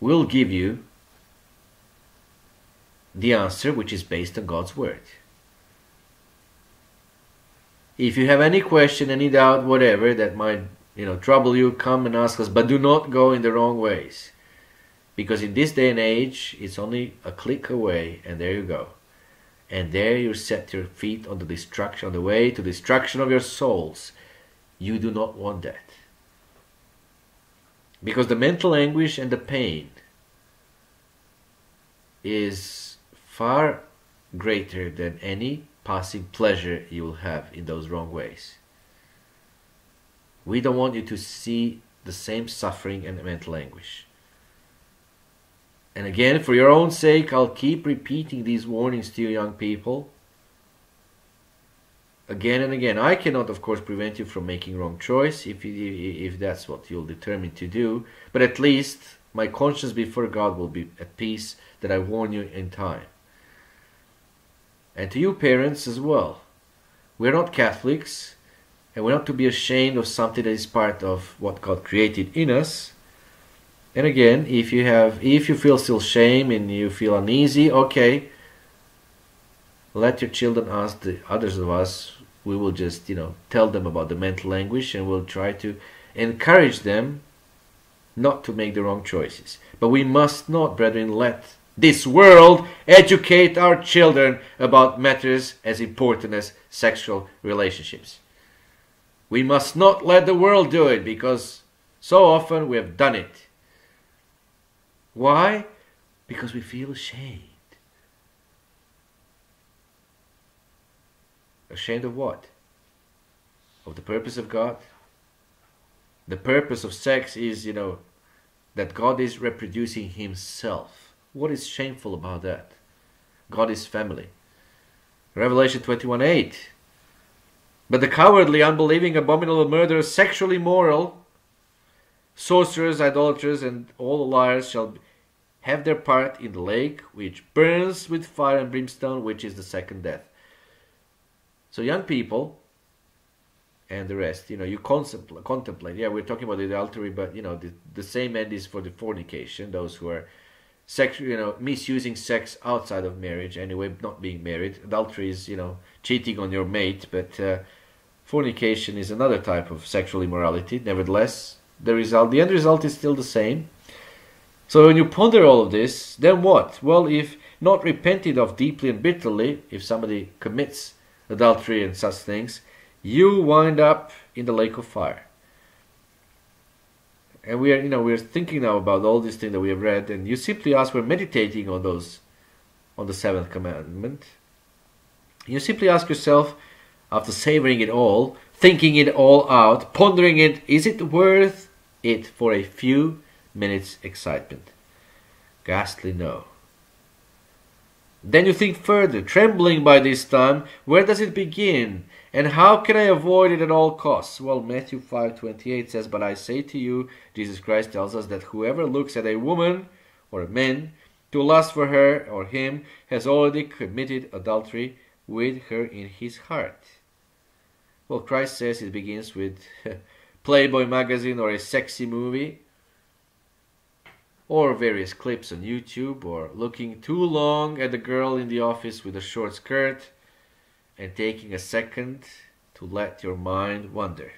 We'll give you the answer which is based on God's Word. If you have any question, any doubt, whatever that might you know trouble you, come and ask us, but do not go in the wrong ways. Because in this day and age, it's only a click away, and there you go. And there you set your feet on the destruction, on the way to destruction of your souls. You do not want that. Because the mental anguish and the pain is far greater than any passing pleasure you will have in those wrong ways. We don't want you to see the same suffering and mental anguish. And again, for your own sake, I'll keep repeating these warnings to you, young people. Again and again. I cannot, of course, prevent you from making wrong choice if, if that's what you'll determine to do. But at least my conscience before God will be at peace that I warn you in time. And to you, parents, as well. We're not Catholics, and we're not to be ashamed of something that is part of what God created in us and again, if you have, if you feel still shame and you feel uneasy, okay, let your children ask the others of us. We will just, you know, tell them about the mental anguish and we'll try to encourage them not to make the wrong choices. But we must not, brethren, let this world educate our children about matters as important as sexual relationships. We must not let the world do it because so often we have done it. Why? Because we feel ashamed. Ashamed of what? Of the purpose of God? The purpose of sex is, you know, that God is reproducing Himself. What is shameful about that? God is family. Revelation 21 8. But the cowardly, unbelieving, abominable, murderers, sexually immoral, sorcerers, idolaters, and all liars shall have their part in the lake which burns with fire and brimstone, which is the second death. So, young people and the rest, you know, you contemplate, contemplate. Yeah, we're talking about the adultery, but you know, the, the same end is for the fornication, those who are sexual, you know, misusing sex outside of marriage, anyway, not being married. Adultery is, you know, cheating on your mate, but uh, fornication is another type of sexual immorality. Nevertheless, the result, the end result is still the same so when you ponder all of this, then what? Well, if not repented of deeply and bitterly, if somebody commits adultery and such things, you wind up in the lake of fire. And we are, you know, we're thinking now about all these things that we have read, and you simply ask, we're meditating on those, on the seventh commandment. You simply ask yourself, after savoring it all, thinking it all out, pondering it, is it worth it for a few minutes excitement. Ghastly no. Then you think further, trembling by this time, where does it begin? And how can I avoid it at all costs? Well, Matthew 5:28 says, "But I say to you, Jesus Christ tells us that whoever looks at a woman or a man to lust for her or him has already committed adultery with her in his heart." Well, Christ says it begins with Playboy magazine or a sexy movie or various clips on YouTube, or looking too long at the girl in the office with a short skirt and taking a second to let your mind wander.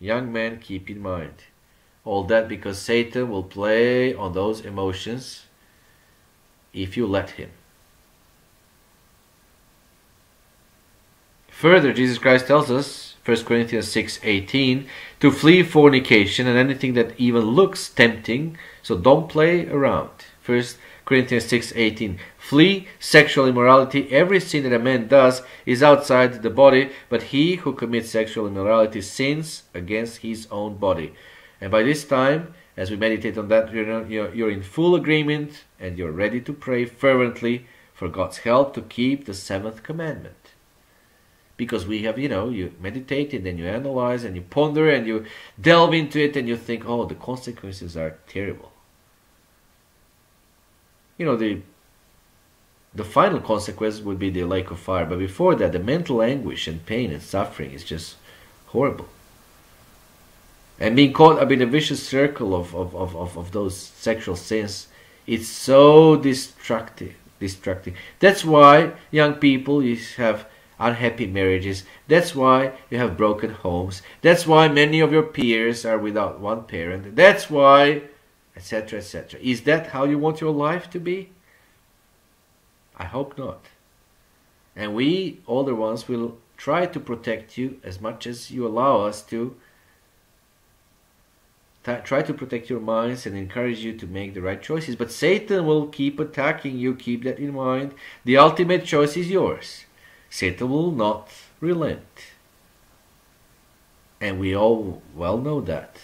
Young men, keep in mind. All that because Satan will play on those emotions if you let him. Further, Jesus Christ tells us, 1 Corinthians 6:18, to flee fornication and anything that even looks tempting so don't play around. First Corinthians 6:18 Flee sexual immorality. Every sin that a man does is outside the body, but he who commits sexual immorality sins against his own body. And by this time, as we meditate on that, you're, you're in full agreement and you're ready to pray fervently for God's help to keep the seventh commandment because we have, you know, you meditate and then you analyze and you ponder and you delve into it and you think, oh, the consequences are terrible. you know, the the final consequence would be the lake of fire. But before that, the mental anguish and pain and suffering is just horrible. And being caught up in a vicious circle of, of, of, of, of those sexual sins, it's so destructive. Destructive. That's why young people you have unhappy marriages. That's why you have broken homes. That's why many of your peers are without one parent. That's why, etc., etc. Is that how you want your life to be? I hope not. And we, older ones, will try to protect you as much as you allow us to. Try to protect your minds and encourage you to make the right choices. But Satan will keep attacking you. Keep that in mind. The ultimate choice is yours. Satan will not relent. And we all well know that.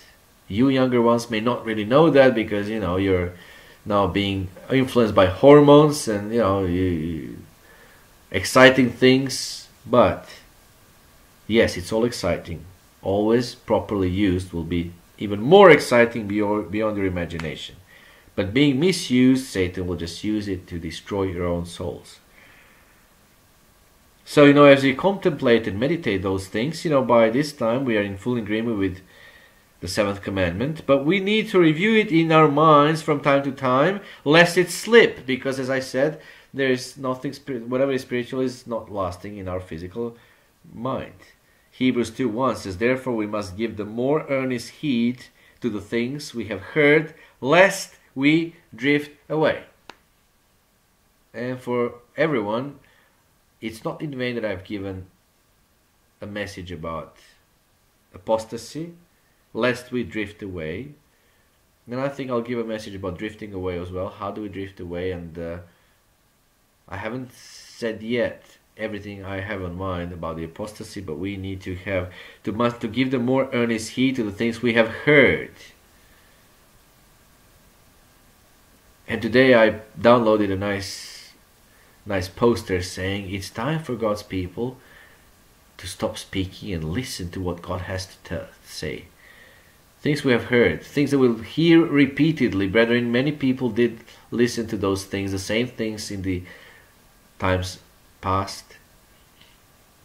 You younger ones may not really know that because, you know, you're now being influenced by hormones and you know you, exciting things but yes it's all exciting always properly used will be even more exciting beyond, beyond your imagination but being misused satan will just use it to destroy your own souls so you know as you contemplate and meditate those things you know by this time we are in full agreement with the seventh commandment, but we need to review it in our minds from time to time, lest it slip, because as I said, there is nothing, whatever is spiritual is not lasting in our physical mind. Hebrews 2 1 says, Therefore we must give the more earnest heed to the things we have heard, lest we drift away. And for everyone, it's not in vain that I've given a message about apostasy, lest we drift away. And I think I'll give a message about drifting away as well. How do we drift away? And uh, I haven't said yet everything I have in mind about the apostasy, but we need to have to must to give the more earnest heed to the things we have heard. And today I downloaded a nice nice poster saying it's time for God's people to stop speaking and listen to what God has to tell, say things we have heard, things that we'll hear repeatedly. Brethren, many people did listen to those things, the same things in the times past,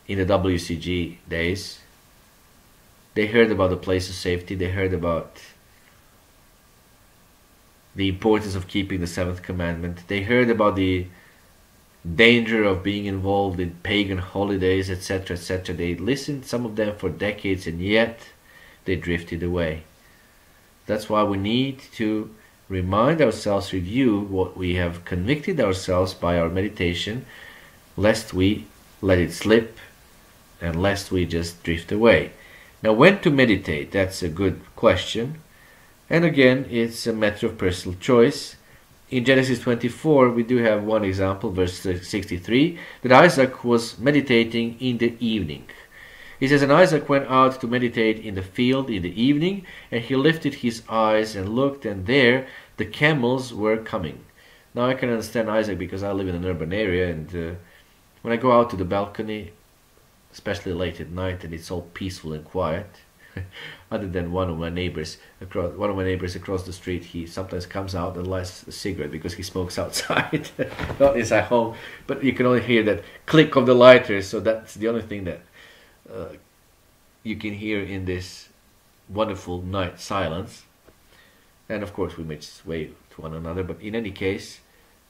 in the WCG days. They heard about the place of safety, they heard about the importance of keeping the seventh commandment, they heard about the danger of being involved in pagan holidays, etc., etc. They listened, some of them, for decades, and yet they drifted away. That's why we need to remind ourselves, review what we have convicted ourselves by our meditation, lest we let it slip and lest we just drift away. Now, when to meditate? That's a good question. And again, it's a matter of personal choice. In Genesis 24, we do have one example, verse 63, that Isaac was meditating in the evening. He says, And Isaac went out to meditate in the field in the evening, and he lifted his eyes and looked, and there the camels were coming. Now I can understand Isaac because I live in an urban area, and uh, when I go out to the balcony, especially late at night, and it's all peaceful and quiet, other than one of my neighbors across one of my neighbors across the street he sometimes comes out and lights a cigarette because he smokes outside not inside home but you can only hear that click of the lighter so that's the only thing that uh, you can hear in this wonderful night silence. And of course, we make way to one another, but in any case,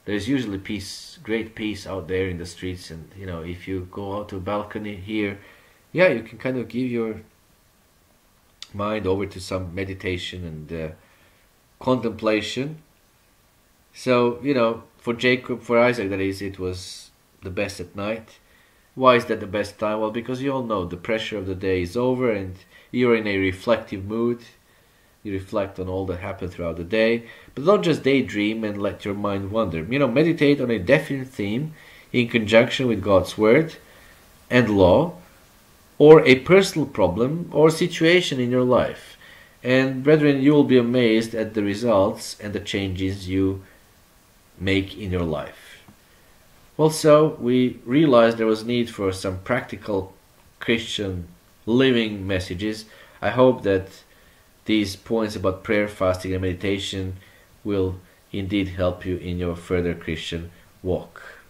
there's usually peace, great peace out there in the streets. And you know, if you go out to a balcony here, yeah, you can kind of give your mind over to some meditation and uh, contemplation. So, you know, for Jacob, for Isaac, that is, it was the best at night. Why is that the best time? Well, because you all know the pressure of the day is over and you're in a reflective mood. You reflect on all that happened throughout the day, but don't just daydream and let your mind wander. You know, meditate on a definite theme in conjunction with God's Word and law, or a personal problem or situation in your life. And, brethren, you will be amazed at the results and the changes you make in your life. Also, we realized there was a need for some practical Christian living messages. I hope that these points about prayer, fasting, and meditation will indeed help you in your further Christian walk.